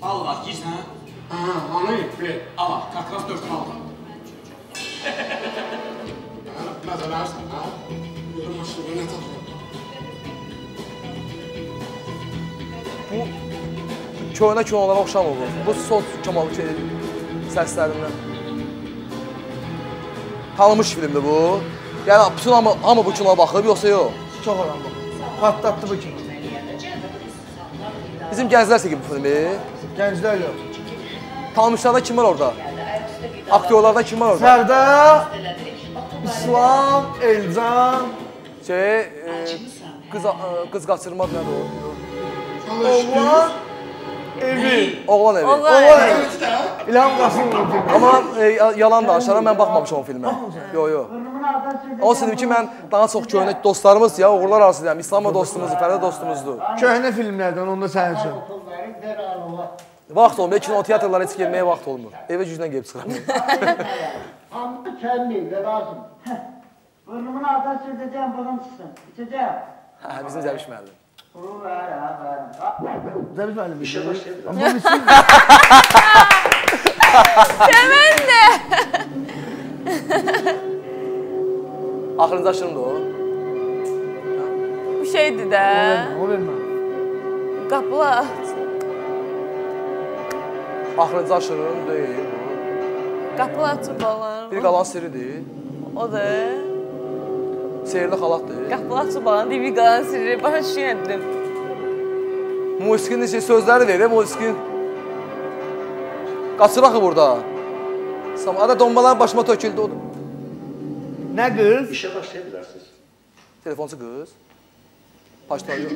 Al var, giysən. Ha, onu ver. Al, kakras dört al. [LAUGHS] Biraz alarsan, ha? Yürü maşını, ne tatlı. Köhnə kinolara oxşam olur. Bu son Kemal şey, səslərindən. Tanınmış filmdir bu. Yəni bütün hamı, hamı bu kinoya baxıb yoxsa yox? Çox adam bax. Patlatdı bu kimi. Bizim gənclər çəkib bu filmi. Gənclər yox. Tanınmışlarda kim var orada? Aktyorlarda kim var orada? Fərdə, İslam, Elcan, Şey, e, qız e, qız qaçırma nədir o? oğlan, evi. Oğlan evi. Oğlan evi. İlham Qasımov kimi. Amma e, yalan danışaram, mən baxmamışam o filmə. Yo, yo. O dedim ki, mən daha çox köhnə dostlarımız ya, uğurlar arzu edirəm. İslamla dostumuzdur, Fərdə dostumuzdur. Köhnə filmlərdən onda sənin üçün. Vaxt olmuyor, kino teatrlara heç gelməyə vaxt olmur. Evə güclə gəlib çıxıram. [LAUGHS] Hamdı kendine lazım. Burnumun altına sürteceğim, burnum çıksın. İçeceğim. Hə, bizim Cəbiş müəllim. Ha, ver. Dəli müəllim. İşə başlayalım. Səmən də. Axırıncı aşırımdır o. Bu şeydir də. O vermə. Qapılar. Axırıncı aşırım deyil. Qapılar açıb olan. Bir qalan sirridir. Odur. Seyirli xalatdır. Qapılar açıb olan bir qalan sirri. Başa düşürdüm. Musiqinin necə sözləri verir, musiqin. Qaçır axı burada. Samada dombalar başıma töküldü. o- Nə qız? İşə başlaya bilərsiniz. Telefonçu qız. Paştayı.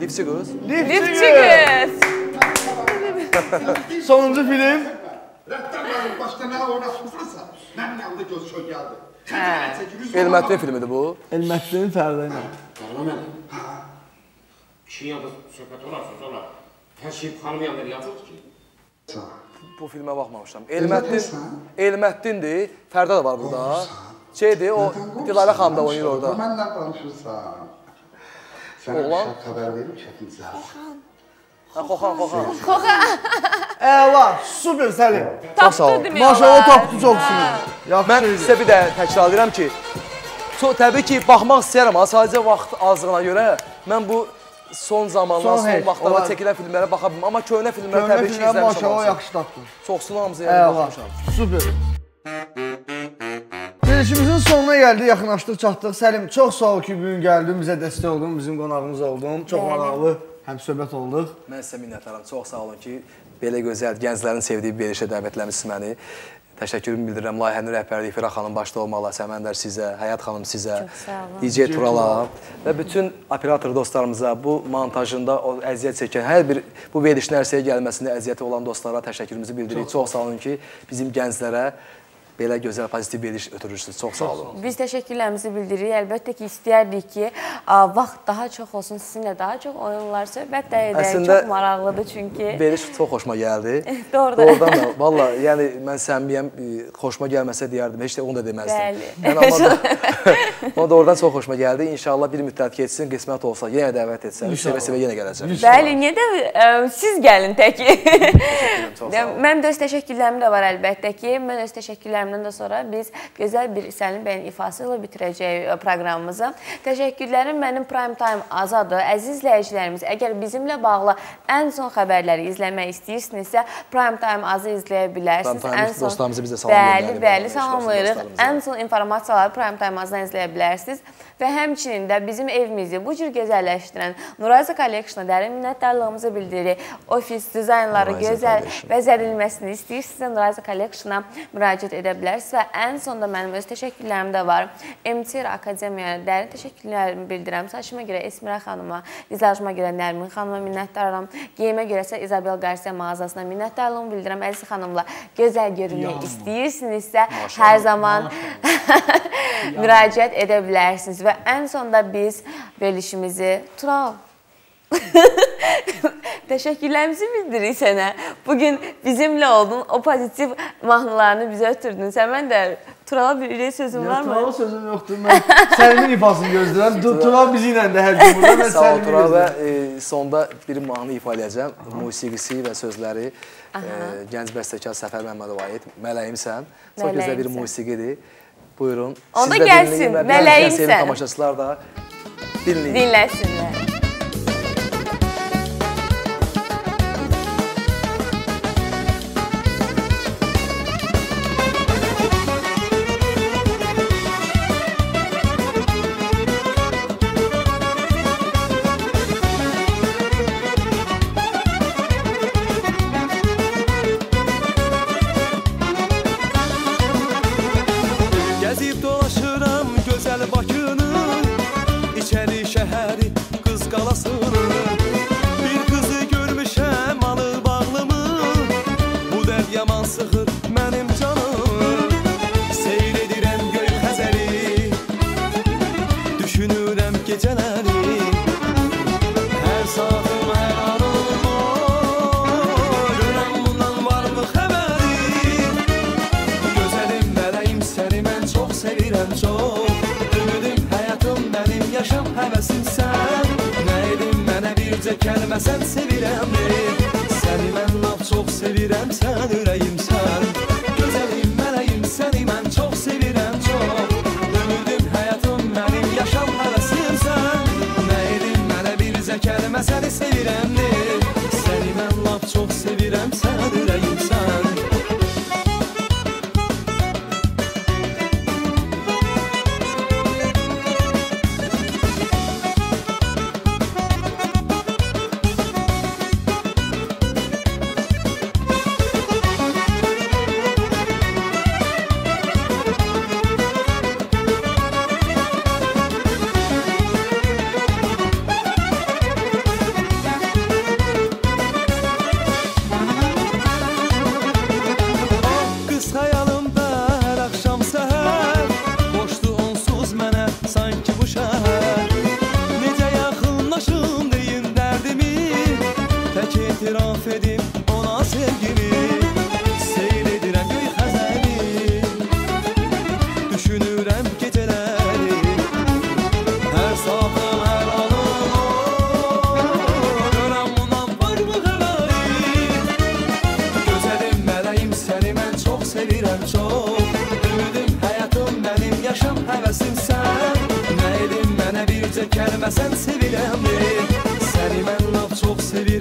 Dipsi qız. Liftçi qız. Sonuncu film. Rəhbərlərin başqa nə oynatmışsansa, mənim yanımda göz çöl gəldi. Hə. Elmətli filmidir bu. Elmətdin Fərdə ilə. Qarama Ha. Kişinin yanında söhbət olarsa sonra hər şey xanım yanında yatır ki. Bu filmə baxmamışam. Elmətdin, Elmətdindir. Fərdə də var burada. Şeydir, o Dilarə xanım da oynayır orada. Mənlə danışırsan. Sənə bir xəbər verim çəkinəcək. Ha, Xoxan, Xoxan. Əla, super Səlim. Tapdı demək Maşallah olar. tapdı çox şükür. Mən sizə bir də təkrar edirəm ki, çox təbii ki, baxmaq istəyirəm, sadəcə vaxt azlığına görə mən bu son zamanlar, Son son, vaxtlarda çəkilən filmlərə baxa bilmirəm, amma köhnə filmlərə təbii ki, izləmişəm. maşallah yaxşı tapdın. Çoxsunu hamısı yəni baxmışam. Super. Verilişimizin sonuna gəldi, yaxınlaşdıq, çatdıq. Səlim, çox sağ ol ki, bu gün gəldin, bizə dəstək oldun, bizim qonağımız oldun. Çox maraqlı həm söhbət olduq. Mən sizə minnətdaram. Çox sağ olun ki, belə gözəl gənclərin sevdiyi bir verilişə dəvət etmisiniz məni. Təşəkkürümü bildirirəm layihənin rəhbərliyi Firaq xanım başda olmaqla, Səməndər sizə, Həyat xanım sizə, Çox. DJ Turala və bütün operator dostlarımıza bu montajında o əziyyət çəkən hər bir bu verilişin ərsəyə gəlməsində əziyyəti olan dostlara təşəkkürümüzü bildiririk. Çox sağ olun ki, bizim gənclərə belə gözəl pozitiv veriliş ötürürsünüz. Çox sağ olun. Biz təşəkkürlərimizi bildiririk. Əlbəttə ki, istəyərdik ki, vaxt daha çox olsun, sizinlə daha çox oyunlar, söhbət də edək. Əslində- Çox maraqlıdır çünki. Veriş çox xoşuma gəldi. [LAUGHS] Doğrudan. Doğrudan da, valla, yəni mən səmimiyəm, e, xoşuma gəlməsə deyərdim, heç də onu da deməzdim. Bəli. Yəni amma, [LAUGHS] [LAUGHS] amma doğrudan çox xoşuma gəldi. İnşallah bir müddət keçsin, qismət olsa yenə dəvət etsən, sevə-sevə yenə gələcəm. Bəli, niyə də ə, siz gəlin təki. Mənim də öz təşəkkürlərim də var əlbəttə ki. Mən öz təşəkkürlərimi təşəkkürlərimdən də sonra biz gözəl bir sənin bəyin ifası ilə bitirəcəyik e, proqramımızı. Təşəkkürlərim mənim Prime Time Azadır. Əziz izləyicilərimiz, əgər bizimlə bağlı ən son xəbərləri izləmək istəyirsinizsə, Prime Time Azı izləyə bilərsiniz. Prime Time son- dostlarımızı biz də salamlayırıq. Bəli, bəli, salamlayırıq. Ən son informasiyaları Prime Time Azdan izləyə bilərsiniz və həmçinin də bizim evimizi bu cür gözəlləşdirən Nurayza Collection-a dərin minnətdarlığımızı bildiririk. Ofis dizaynları Nurayza gözəl Collection. bəzədilməsini istəyirsinizsə Nurayza Collection-a müraciət edə bilərsiniz və ən sonda mənim öz təşəkkürlərim də var. MTR Akademiyaya dərin təşəkkürlərimi bildirirəm. Saçıma görə Esmira xanıma, vizajıma görə Nərmin xanıma minnətdaram. Geyimə görə isə Isabel Garcia mağazasına minnətdarlığımı bildirirəm. Əziz xanımlar, gözəl görünmək istəyirsinizsə hər zaman [LAUGHS] müraciət edə bilərsiniz və ən sonda biz verilişimizi Tural [LAUGHS] Təşəkkürlərimizi bildiririk sənə. Bu gün bizimlə oldun, o pozitiv mahnılarını bizə ötürdün. Sən mən də Turala bir ürək sözün Ya var mı? Tural sözüm yoxdur. Mən sənin ifasını gözləyirəm. Tu- Tural bizi ilə də hər gün burada. Mən Sağ ol Tural və [LAUGHS] e, sonda bir mahnı ifa edəcəm. Musiqisi və sözləri e, gənc bəstəkar Səfər Məmmədov aid. Mələyimsən. Çox gözəl bir musiqidir. Buyurun. Onda Siz də gəlsin, dinləyin və Mələyimsən. Sevgili tamaşaçılar da dinləyin. Dinləsinlər. Bircə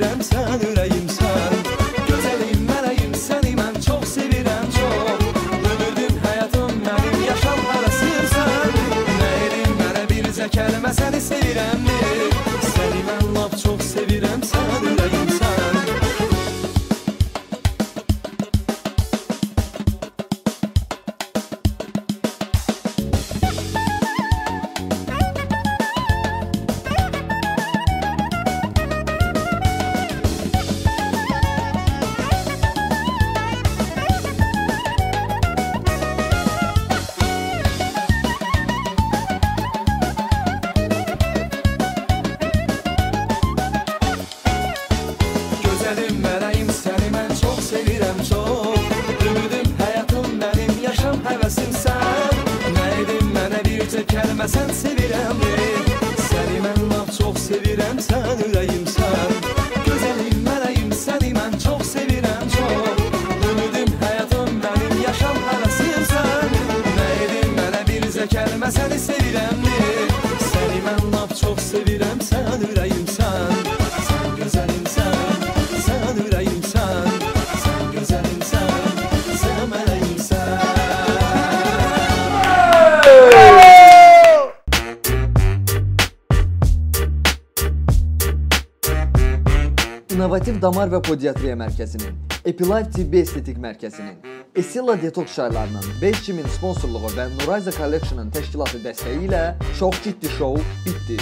çox sevirəm İnnovativ Damar və Podiatriya Mərkəzinin, Epilife Tibbi Estetik Mərkəzinin, Esilla Detox çaylarının 5000 sponsorluğu və Nurayza Collection-ın təşkilatı dəstəyi ilə çox ciddi şou bitdi.